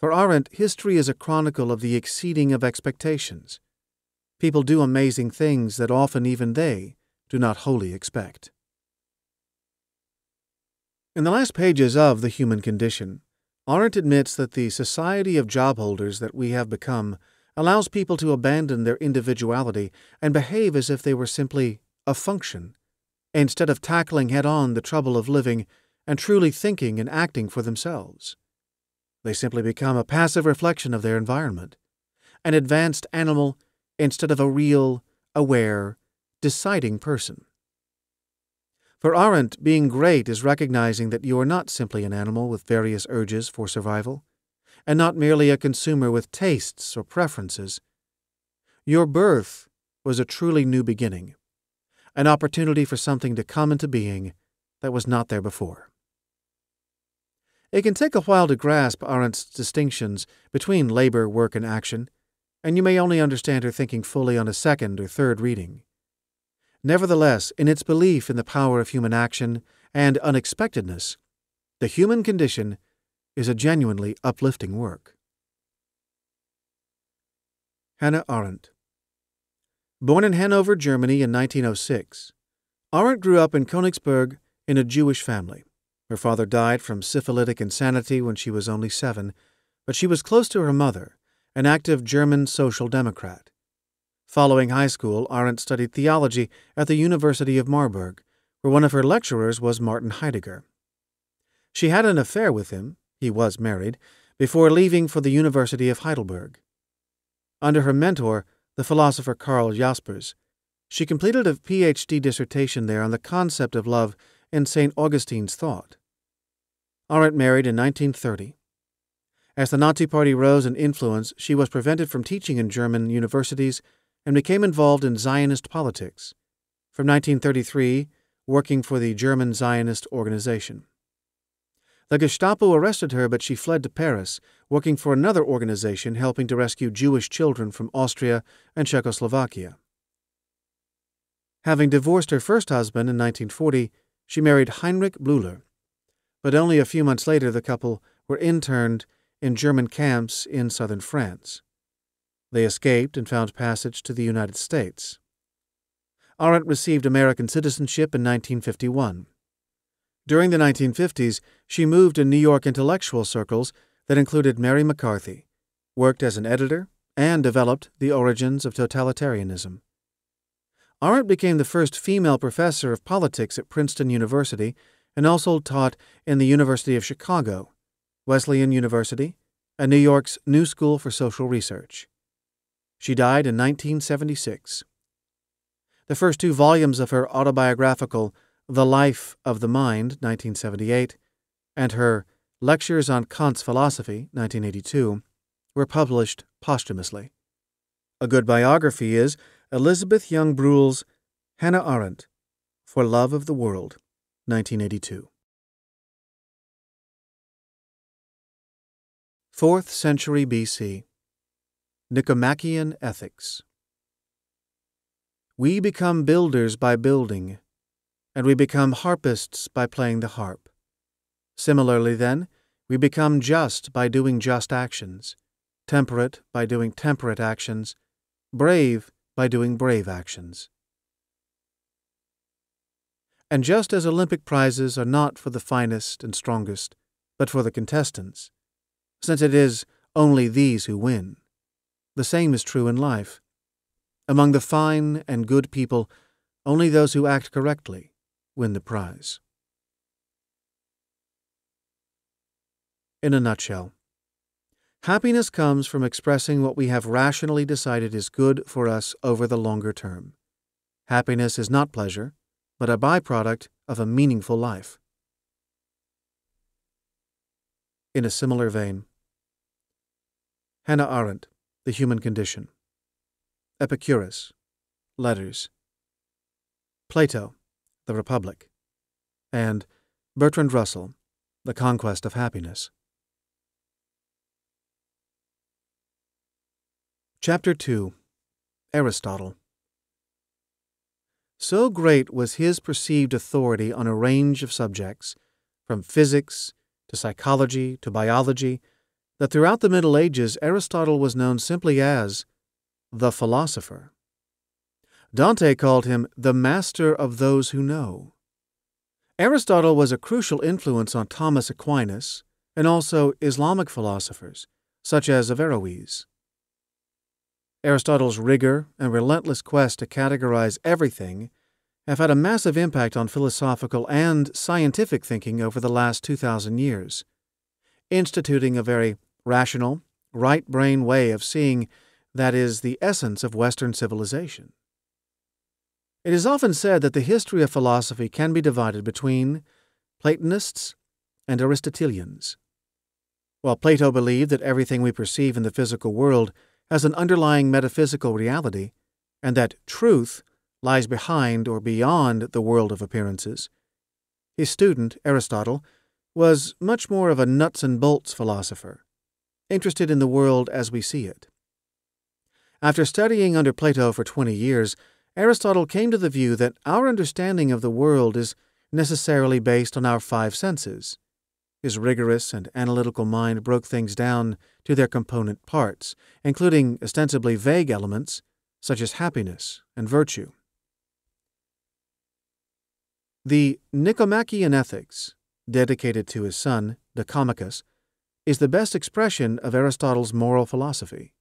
For Arendt, history is a chronicle of the exceeding of expectations. People do amazing things that often even they do not wholly expect. In the last pages of The Human Condition, Arendt admits that the society of job holders that we have become allows people to abandon their individuality and behave as if they were simply a function, instead of tackling head on the trouble of living and truly thinking and acting for themselves. They simply become a passive reflection of their environment, an advanced animal instead of a real, aware, deciding person. For Arendt, being great is recognizing that you are not simply an animal with various urges for survival, and not merely a consumer with tastes or preferences. Your birth was a truly new beginning, an opportunity for something to come into being that was not there before. It can take a while to grasp Arendt's distinctions between labor, work, and action, and you may only understand her thinking fully on a second or third reading. Nevertheless, in its belief in the power of human action and unexpectedness, the human condition is a genuinely uplifting work. Hannah Arendt Born in Hanover, Germany in 1906, Arendt grew up in Königsberg in a Jewish family. Her father died from syphilitic insanity when she was only seven, but she was close to her mother, an active German social democrat. Following high school, Arendt studied theology at the University of Marburg, where one of her lecturers was Martin Heidegger. She had an affair with him, he was married, before leaving for the University of Heidelberg. Under her mentor, the philosopher Karl Jaspers, she completed a PhD dissertation there on the concept of love in St. Augustine's thought. Arendt married in 1930. As the Nazi Party rose in influence, she was prevented from teaching in German universities and became involved in Zionist politics. From 1933, working for the German Zionist organization. The Gestapo arrested her, but she fled to Paris, working for another organization helping to rescue Jewish children from Austria and Czechoslovakia. Having divorced her first husband in 1940, she married Heinrich Blücher, but only a few months later the couple were interned in German camps in southern France. They escaped and found passage to the United States. Arendt received American citizenship in 1951. During the 1950s, she moved in New York intellectual circles that included Mary McCarthy, worked as an editor, and developed The Origins of Totalitarianism. Arendt became the first female professor of politics at Princeton University and also taught in the University of Chicago, Wesleyan University, and New York's New School for Social Research. She died in 1976. The first two volumes of her autobiographical The Life of the Mind, 1978, and her Lectures on Kant's Philosophy, 1982, were published posthumously. A good biography is Elisabeth Young-Bruehl's Hannah Arendt, For Love of the World, 1982. 4th century BC Nicomachean Ethics We become builders by building, and we become harpists by playing the harp. Similarly, then, we become just by doing just actions, temperate by doing temperate actions, brave by doing brave actions. And just as Olympic prizes are not for the finest and strongest, but for the contestants, since it is only these who win, the same is true in life. Among the fine and good people, only those who act correctly win the prize. In a nutshell, Happiness comes from expressing what we have rationally decided is good for us over the longer term. Happiness is not pleasure, but a byproduct of a meaningful life. In a similar vein, Hannah Arendt, The Human Condition, Epicurus, Letters, Plato, The Republic, and Bertrand Russell, The Conquest of Happiness. Chapter 2 Aristotle So great was his perceived authority on a range of subjects, from physics to psychology to biology, that throughout the Middle Ages Aristotle was known simply as the philosopher. Dante called him the master of those who know. Aristotle was a crucial influence on Thomas Aquinas and also Islamic philosophers, such as Averroes. Aristotle's rigor and relentless quest to categorize everything have had a massive impact on philosophical and scientific thinking over the last 2,000 years, instituting a very rational, right brain way of seeing that is the essence of Western civilization. It is often said that the history of philosophy can be divided between Platonists and Aristotelians. While Plato believed that everything we perceive in the physical world has an underlying metaphysical reality, and that truth lies behind or beyond the world of appearances, his student, Aristotle, was much more of a nuts and bolts philosopher, interested in the world as we see it. After studying under Plato for 20 years, Aristotle came to the view that our understanding of the world is necessarily based on our five senses. His rigorous and analytical mind broke things down to their component parts, including ostensibly vague elements such as happiness and virtue. The Nicomachean Ethics, dedicated to his son, Nicomachus, is the best expression of Aristotle's moral philosophy.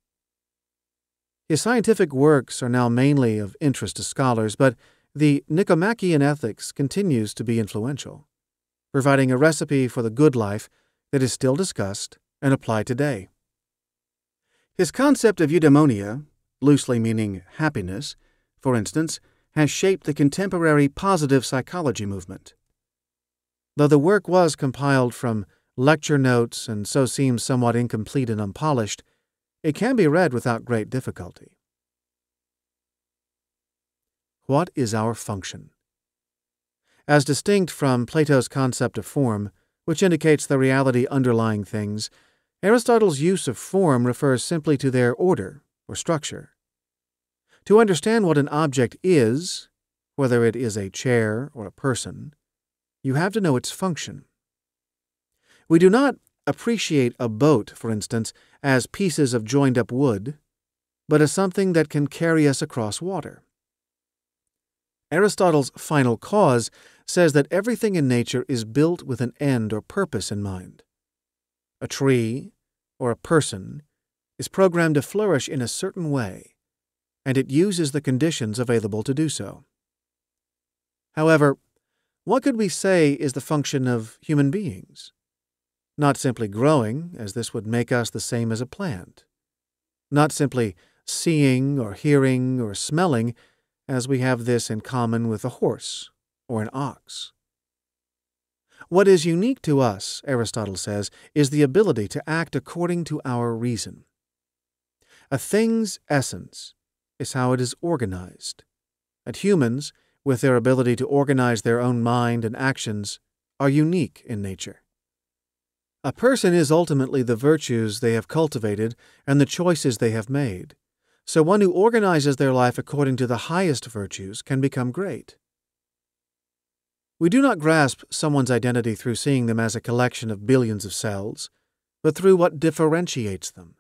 His scientific works are now mainly of interest to scholars, but the Nicomachean Ethics continues to be influential, providing a recipe for the good life that is still discussed and applied today. His concept of eudaimonia, loosely meaning happiness, for instance, has shaped the contemporary positive psychology movement. Though the work was compiled from lecture notes and so seems somewhat incomplete and unpolished, it can be read without great difficulty. What is our function? As distinct from Plato's concept of form, which indicates the reality underlying things, Aristotle's use of form refers simply to their order or structure. To understand what an object is, whether it is a chair or a person, you have to know its function. We do not appreciate a boat, for instance, as pieces of joined up wood, but as something that can carry us across water. Aristotle's final cause says that everything in nature is built with an end or purpose in mind. A tree or a person is programmed to flourish in a certain way, and it uses the conditions available to do so. However, what could we say is the function of human beings? not simply growing, as this would make us the same as a plant, not simply seeing or hearing or smelling, as we have this in common with a horse or an ox. What is unique to us, Aristotle says, is the ability to act according to our reason. A thing's essence is how it is organized, and humans, with their ability to organize their own mind and actions, are unique in nature. A person is ultimately the virtues they have cultivated and the choices they have made. So one who organizes their life according to the highest virtues can become great. We do not grasp someone's identity through seeing them as a collection of billions of cells, but through what differentiates them.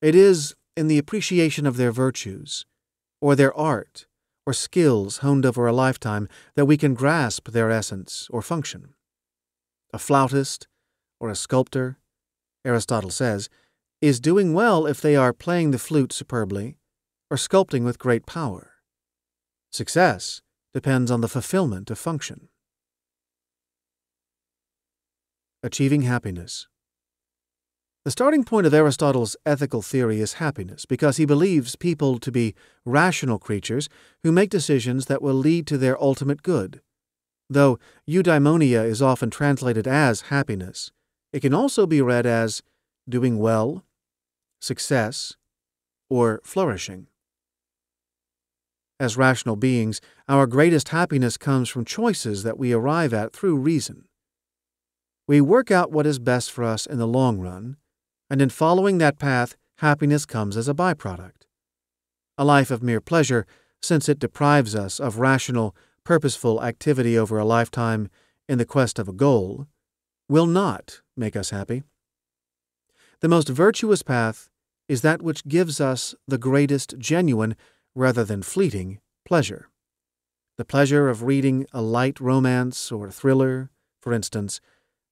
It is in the appreciation of their virtues, or their art, or skills honed over a lifetime that we can grasp their essence or function. A flautist, or a sculptor, Aristotle says, is doing well if they are playing the flute superbly or sculpting with great power. Success depends on the fulfillment of function. Achieving happiness. The starting point of Aristotle's ethical theory is happiness because he believes people to be rational creatures who make decisions that will lead to their ultimate good. Though eudaimonia is often translated as happiness, it can also be read as doing well, success, or flourishing. As rational beings, our greatest happiness comes from choices that we arrive at through reason. We work out what is best for us in the long run, and in following that path, happiness comes as a byproduct. A life of mere pleasure, since it deprives us of rational, purposeful activity over a lifetime in the quest of a goal, will not make us happy. The most virtuous path is that which gives us the greatest genuine, rather than fleeting, pleasure. The pleasure of reading a light romance or thriller, for instance,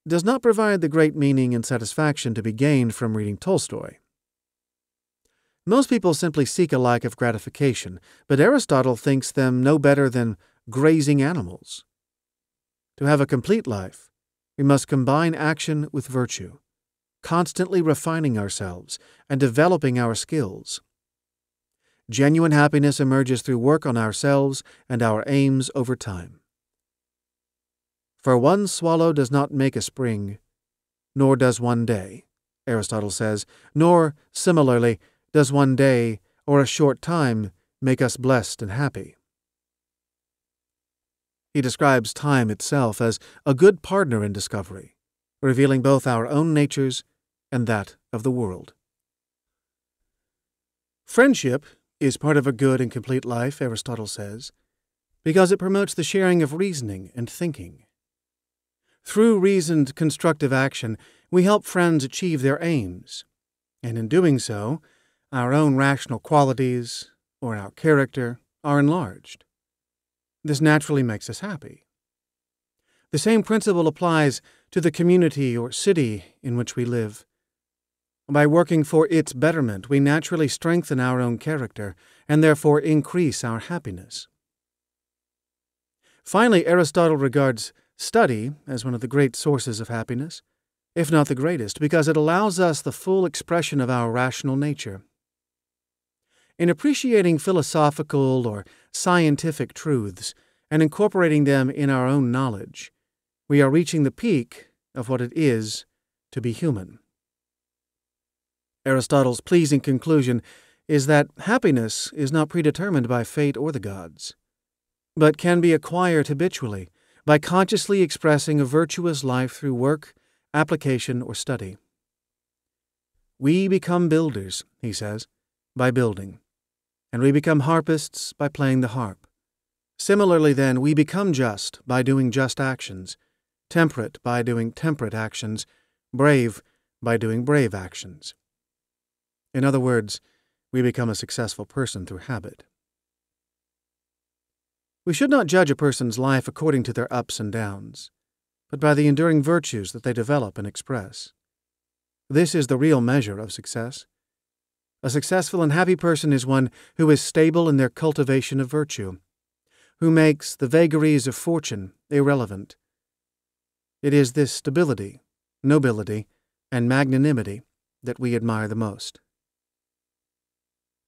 does not provide the great meaning and satisfaction to be gained from reading Tolstoy. Most people simply seek a life of gratification, but Aristotle thinks them no better than grazing animals. To have a complete life, we must combine action with virtue, constantly refining ourselves and developing our skills. Genuine happiness emerges through work on ourselves and our aims over time. For one swallow does not make a spring, nor does one day, Aristotle says, nor, similarly, does one day or a short time make us blessed and happy. He describes time itself as a good partner in discovery, revealing both our own natures and that of the world. Friendship is part of a good and complete life, Aristotle says, because it promotes the sharing of reasoning and thinking. Through reasoned constructive action, we help friends achieve their aims, and in doing so, our own rational qualities, or our character, are enlarged. This naturally makes us happy. The same principle applies to the community or city in which we live. By working for its betterment, we naturally strengthen our own character and therefore increase our happiness. Finally, Aristotle regards study as one of the great sources of happiness, if not the greatest, because it allows us the full expression of our rational nature. In appreciating philosophical or scientific truths and incorporating them in our own knowledge, we are reaching the peak of what it is to be human. Aristotle's pleasing conclusion is that happiness is not predetermined by fate or the gods, but can be acquired habitually by consciously expressing a virtuous life through work, application, or study. We become builders, he says, by building and we become harpists by playing the harp. Similarly, then, we become just by doing just actions, temperate by doing temperate actions, brave by doing brave actions. In other words, we become a successful person through habit. We should not judge a person's life according to their ups and downs, but by the enduring virtues that they develop and express. This is the real measure of success. A successful and happy person is one who is stable in their cultivation of virtue, who makes the vagaries of fortune irrelevant. It is this stability, nobility, and magnanimity that we admire the most.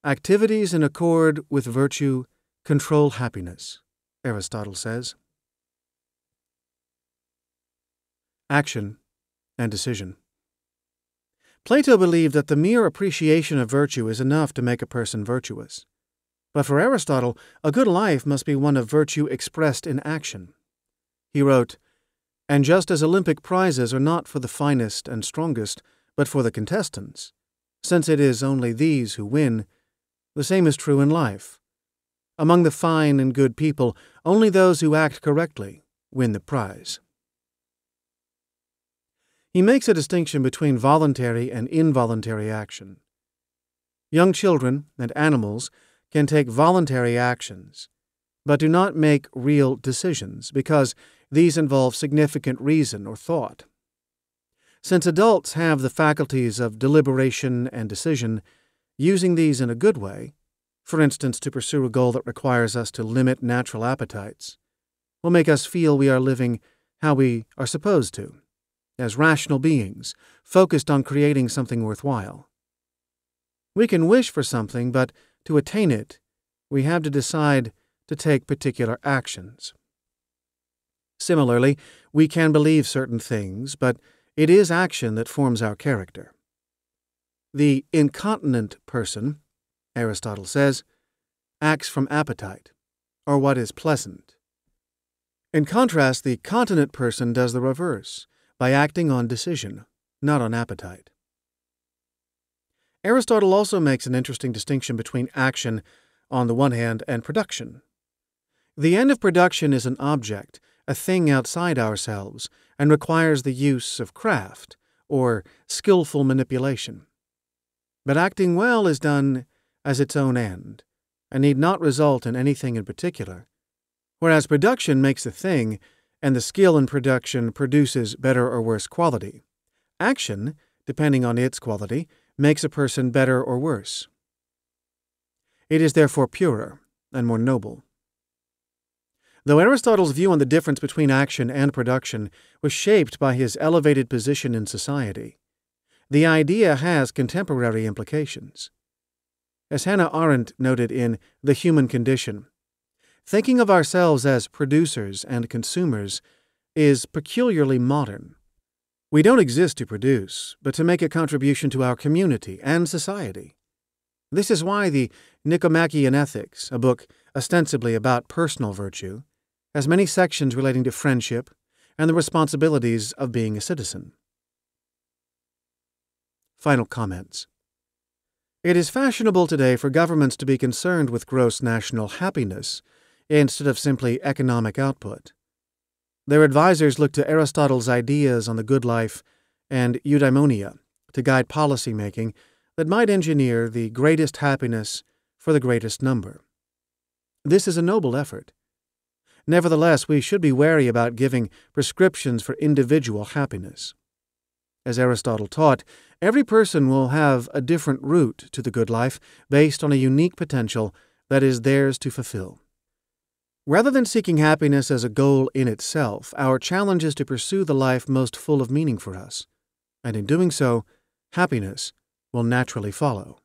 Activities in accord with virtue control happiness, Aristotle says. Action and decision. Plato believed that the mere appreciation of virtue is enough to make a person virtuous. But for Aristotle, a good life must be one of virtue expressed in action. He wrote, And just as Olympic prizes are not for the finest and strongest, but for the contestants, since it is only these who win, the same is true in life. Among the fine and good people, only those who act correctly win the prize. He makes a distinction between voluntary and involuntary action. Young children and animals can take voluntary actions, but do not make real decisions because these involve significant reason or thought. Since adults have the faculties of deliberation and decision, using these in a good way, for instance, to pursue a goal that requires us to limit natural appetites, will make us feel we are living how we are supposed to as rational beings, focused on creating something worthwhile. We can wish for something, but to attain it, we have to decide to take particular actions. Similarly, we can believe certain things, but it is action that forms our character. The incontinent person, Aristotle says, acts from appetite, or what is pleasant. In contrast, the continent person does the reverse by acting on decision, not on appetite. Aristotle also makes an interesting distinction between action, on the one hand, and production. The end of production is an object, a thing outside ourselves, and requires the use of craft, or skillful manipulation. But acting well is done as its own end, and need not result in anything in particular, whereas production makes a thing and the skill in production produces better or worse quality. Action, depending on its quality, makes a person better or worse. It is therefore purer and more noble. Though Aristotle's view on the difference between action and production was shaped by his elevated position in society, the idea has contemporary implications. As Hannah Arendt noted in The Human Condition, thinking of ourselves as producers and consumers is peculiarly modern. We don't exist to produce, but to make a contribution to our community and society. This is why the Nicomachean Ethics, a book ostensibly about personal virtue, has many sections relating to friendship and the responsibilities of being a citizen. Final comments. It is fashionable today for governments to be concerned with gross national happiness instead of simply economic output. Their advisers look to Aristotle's ideas on the good life and eudaimonia to guide policy making that might engineer the greatest happiness for the greatest number. This is a noble effort. Nevertheless, we should be wary about giving prescriptions for individual happiness. As Aristotle taught, every person will have a different route to the good life based on a unique potential that is theirs to fulfill. Rather than seeking happiness as a goal in itself, our challenge is to pursue the life most full of meaning for us, and in doing so, happiness will naturally follow.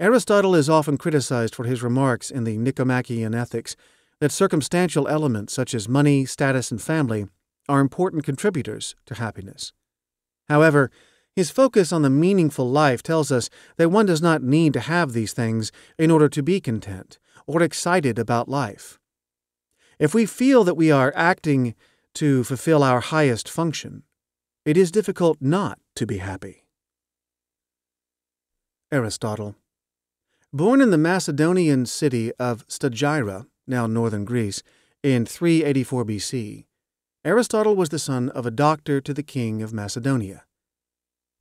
Aristotle is often criticized for his remarks in the Nicomachean Ethics that circumstantial elements such as money, status, and family are important contributors to happiness. However, his focus on the meaningful life tells us that one does not need to have these things in order to be content or excited about life. If we feel that we are acting to fulfill our highest function, it is difficult not to be happy. Aristotle. Born in the Macedonian city of Stagira, now northern Greece, in 384 BC, Aristotle was the son of a doctor to the king of Macedonia.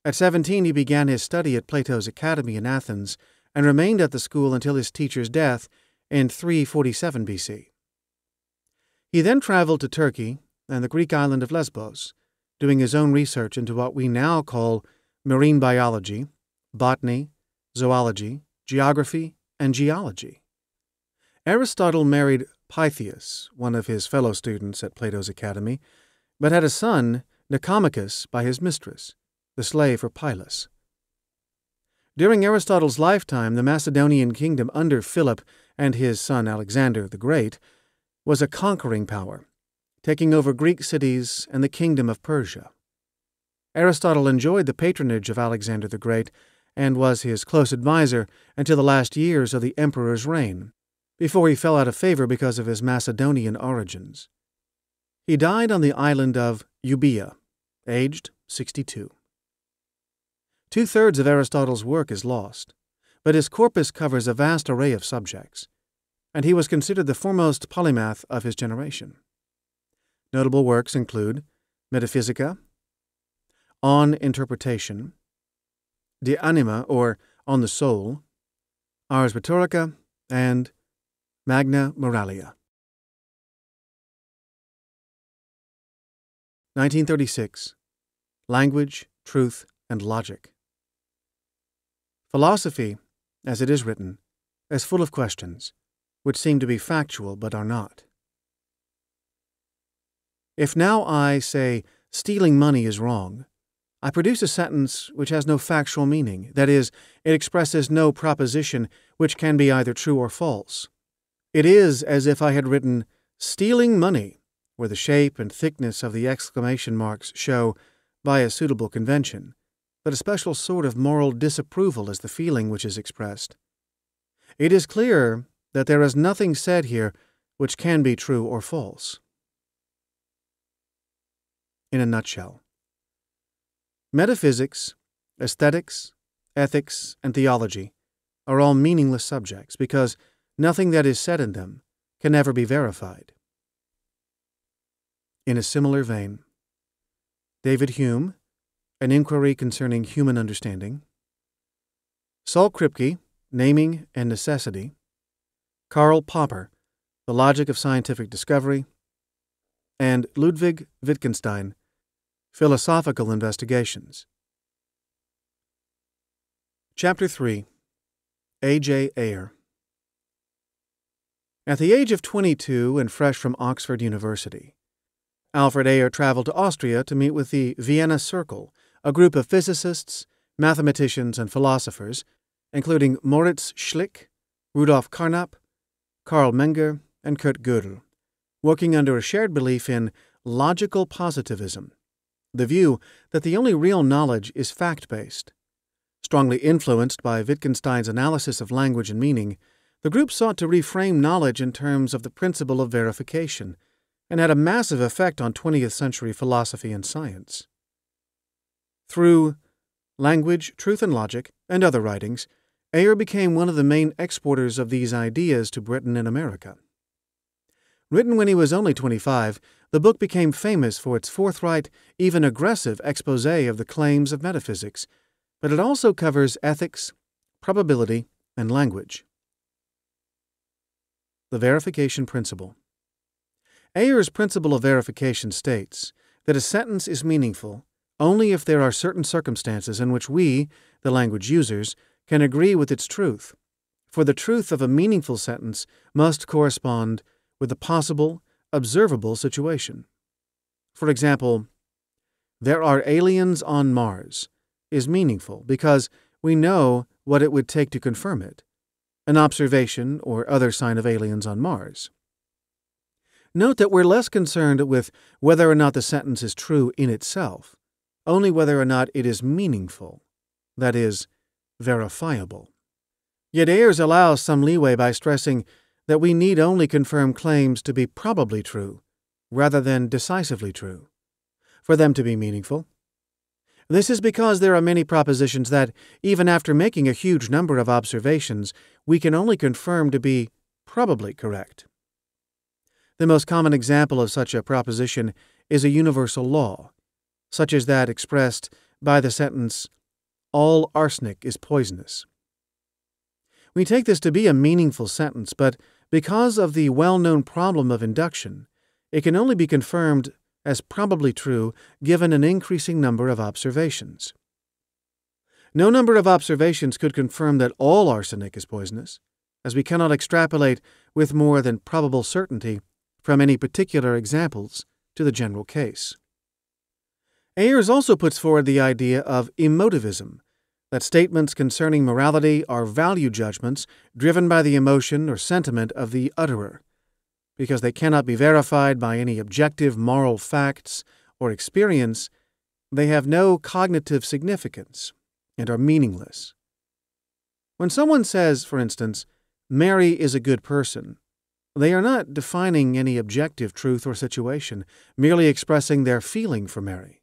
At 17, he began his study at Plato's Academy in Athens and remained at the school until his teacher's death in 347 BC. He then traveled to Turkey and the Greek island of Lesbos, doing his own research into what we now call marine biology, botany, zoology, geography, and geology. Aristotle married Pythias, one of his fellow students at Plato's Academy, but had a son, Nicomachus, by his mistress, the slave Herpyllis. During Aristotle's lifetime, the Macedonian kingdom under Philip and his son Alexander the Great, was a conquering power, taking over Greek cities and the kingdom of Persia. Aristotle enjoyed the patronage of Alexander the Great and was his close adviser until the last years of the emperor's reign, before he fell out of favor because of his Macedonian origins. He died on the island of Euboea, aged 62. Two thirds of Aristotle's work is lost but his corpus covers a vast array of subjects, and he was considered the foremost polymath of his generation. Notable works include Metaphysica, On Interpretation, De Anima, or On the Soul, Ars Rhetorica, and Magna Moralia. 1936. Language, Truth, and Logic. Philosophy as it is written, is full of questions, which seem to be factual but are not. If now I say, stealing money is wrong, I produce a sentence which has no factual meaning, that is, it expresses no proposition which can be either true or false. It is as if I had written, stealing money, where the shape and thickness of the exclamation marks show, by a suitable convention, that a special sort of moral disapproval is the feeling which is expressed. It is clear that there is nothing said here which can be true or false. In a nutshell, metaphysics, aesthetics, ethics, and theology are all meaningless subjects because nothing that is said in them can ever be verified. In a similar vein, David Hume an Inquiry Concerning Human Understanding, Saul Kripke, Naming and Necessity, Karl Popper, The Logic of Scientific Discovery, and Ludwig Wittgenstein, Philosophical Investigations. Chapter 3 A. J. Ayer. At the age of 22 and fresh from Oxford University, Alfred Ayer traveled to Austria to meet with the Vienna Circle, a group of physicists, mathematicians, and philosophers, including Moritz Schlick, Rudolf Carnap, Karl Menger, and Kurt Gödel, working under a shared belief in logical positivism, the view that the only real knowledge is fact based. Strongly influenced by Wittgenstein's analysis of language and meaning, the group sought to reframe knowledge in terms of the principle of verification and had a massive effect on 20th century philosophy and science. Through Language, Truth and Logic, and other writings, Ayer became one of the main exporters of these ideas to Britain and America. Written when he was only 25, the book became famous for its forthright, even aggressive expose of the claims of metaphysics, but it also covers ethics, probability, and language. The Verification Principle Ayer's principle of verification states that a sentence is meaningful only if there are certain circumstances in which we, the language users, can agree with its truth. For the truth of a meaningful sentence must correspond with a possible, observable situation. For example, there are aliens on Mars is meaningful because we know what it would take to confirm it an observation or other sign of aliens on Mars. Note that we're less concerned with whether or not the sentence is true in itself, only whether or not it is meaningful, that is, verifiable. Yet Ayers allows some leeway by stressing that we need only confirm claims to be probably true, rather than decisively true, for them to be meaningful. This is because there are many propositions that, even after making a huge number of observations, we can only confirm to be probably correct. The most common example of such a proposition is a universal law, such as that expressed by the sentence, All arsenic is poisonous. We take this to be a meaningful sentence, but because of the well known problem of induction, it can only be confirmed as probably true given an increasing number of observations. No number of observations could confirm that all arsenic is poisonous, as we cannot extrapolate with more than probable certainty from any particular examples to the general case. Ayers also puts forward the idea of emotivism, that statements concerning morality are value judgments driven by the emotion or sentiment of the utterer because they cannot be verified by any objective moral facts or experience, they have no cognitive significance and are meaningless. When someone says, for instance, Mary is a good person, they are not defining any objective truth or situation, merely expressing their feeling for Mary.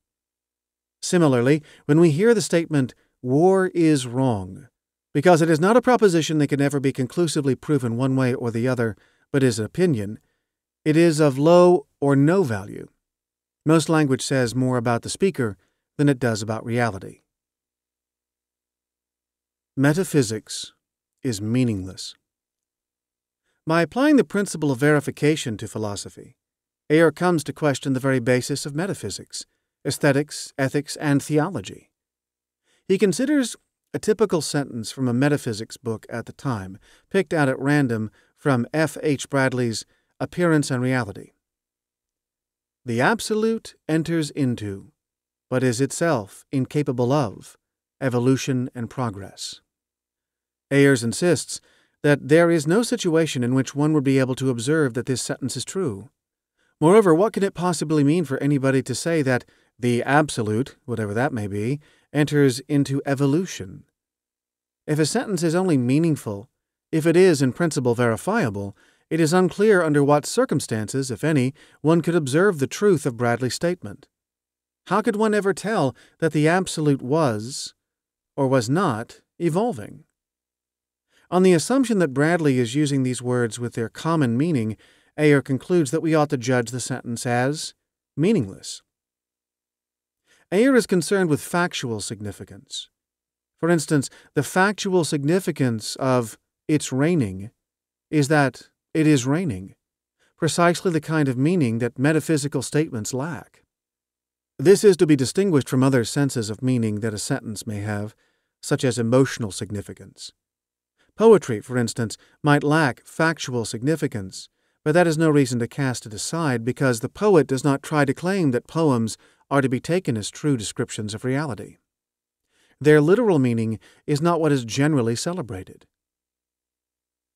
Similarly, when we hear the statement, war is wrong, because it is not a proposition that can ever be conclusively proven one way or the other, but is an opinion, it is of low or no value. Most language says more about the speaker than it does about reality. Metaphysics is meaningless. By applying the principle of verification to philosophy, Ayer comes to question the very basis of metaphysics, aesthetics, ethics, and theology. He considers a typical sentence from a metaphysics book at the time, picked out at random from F. H. Bradley's Appearance and Reality. The Absolute enters into, but is itself incapable of, evolution and progress. Ayers insists that there is no situation in which one would be able to observe that this sentence is true. Moreover, what can it possibly mean for anybody to say that the Absolute, whatever that may be, enters into evolution? If a sentence is only meaningful, if it is in principle verifiable, it is unclear under what circumstances, if any, one could observe the truth of Bradley's statement. How could one ever tell that the Absolute was, or was not, evolving? On the assumption that Bradley is using these words with their common meaning, Ayer concludes that we ought to judge the sentence as meaningless. Ayer is concerned with factual significance. For instance, the factual significance of it's raining is that it is raining, precisely the kind of meaning that metaphysical statements lack. This is to be distinguished from other senses of meaning that a sentence may have, such as emotional significance. Poetry, for instance, might lack factual significance, but that is no reason to cast it aside because the poet does not try to claim that poems are to be taken as true descriptions of reality. Their literal meaning is not what is generally celebrated.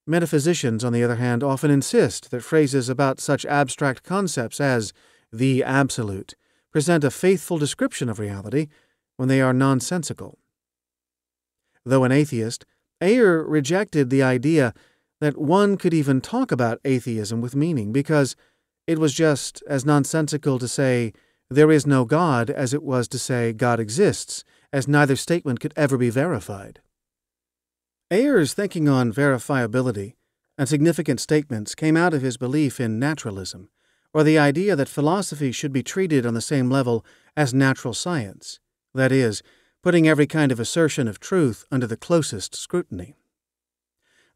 Metaphysicians, on the other hand, often insist that phrases about such abstract concepts as the absolute present a faithful description of reality when they are nonsensical. Though an atheist, Ayer rejected the idea that one could even talk about atheism with meaning because it was just as nonsensical to say there is no God as it was to say God exists, as neither statement could ever be verified. Ayer's thinking on verifiability and significant statements came out of his belief in naturalism, or the idea that philosophy should be treated on the same level as natural science, that is, putting every kind of assertion of truth under the closest scrutiny.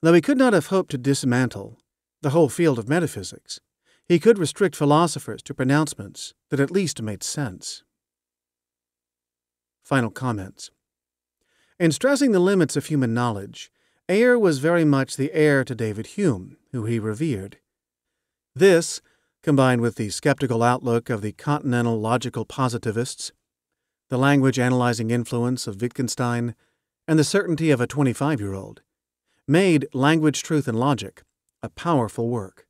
Though he could not have hoped to dismantle the whole field of metaphysics, he could restrict philosophers to pronouncements that at least made sense. Final comments. In stressing the limits of human knowledge, Ayer was very much the heir to David Hume, who he revered. This, combined with the skeptical outlook of the continental logical positivists, the language analyzing influence of Wittgenstein, and the certainty of a 25 year old, made Language, Truth, and Logic a powerful work.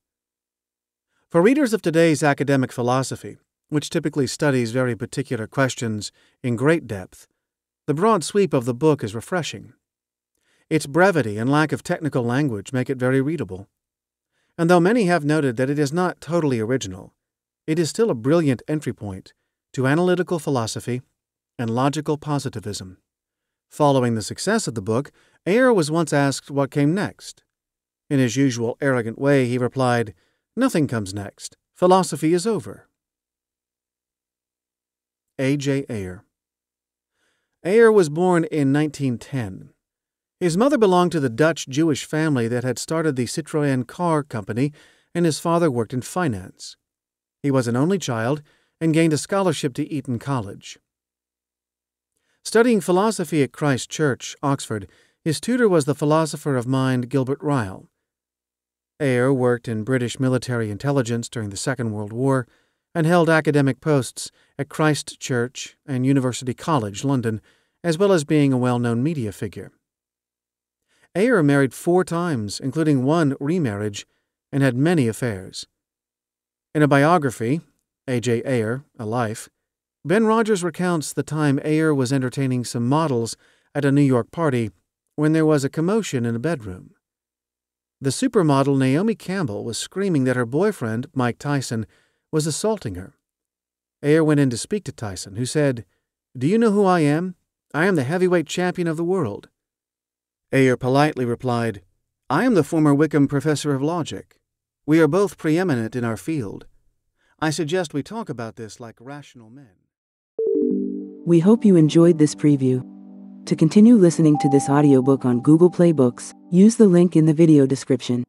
For readers of today's academic philosophy, which typically studies very particular questions in great depth, the broad sweep of the book is refreshing. Its brevity and lack of technical language make it very readable. And though many have noted that it is not totally original, it is still a brilliant entry point to analytical philosophy and logical positivism. Following the success of the book, Ayer was once asked what came next. In his usual arrogant way, he replied, Nothing comes next. Philosophy is over. A. J. Ayer Ayer was born in 1910. His mother belonged to the Dutch Jewish family that had started the Citroën car company, and his father worked in finance. He was an only child and gained a scholarship to Eton College. Studying philosophy at Christ Church, Oxford, his tutor was the philosopher of mind Gilbert Ryle. Ayer worked in British military intelligence during the Second World War and held academic posts at Christ Church and University College, London, as well as being a well known media figure. Ayer married four times, including one remarriage, and had many affairs. In a biography, A.J. Ayer, A Life, Ben Rogers recounts the time Ayer was entertaining some models at a New York party when there was a commotion in a bedroom. The supermodel Naomi Campbell was screaming that her boyfriend, Mike Tyson, was assaulting her. Ayer went in to speak to Tyson, who said, Do you know who I am? I am the heavyweight champion of the world. Ayer politely replied, I am the former Wykeham professor of logic. We are both preeminent in our field. I suggest we talk about this like rational men. We hope you enjoyed this preview. To continue listening to this audiobook on Google Play Books, use the link in the video description.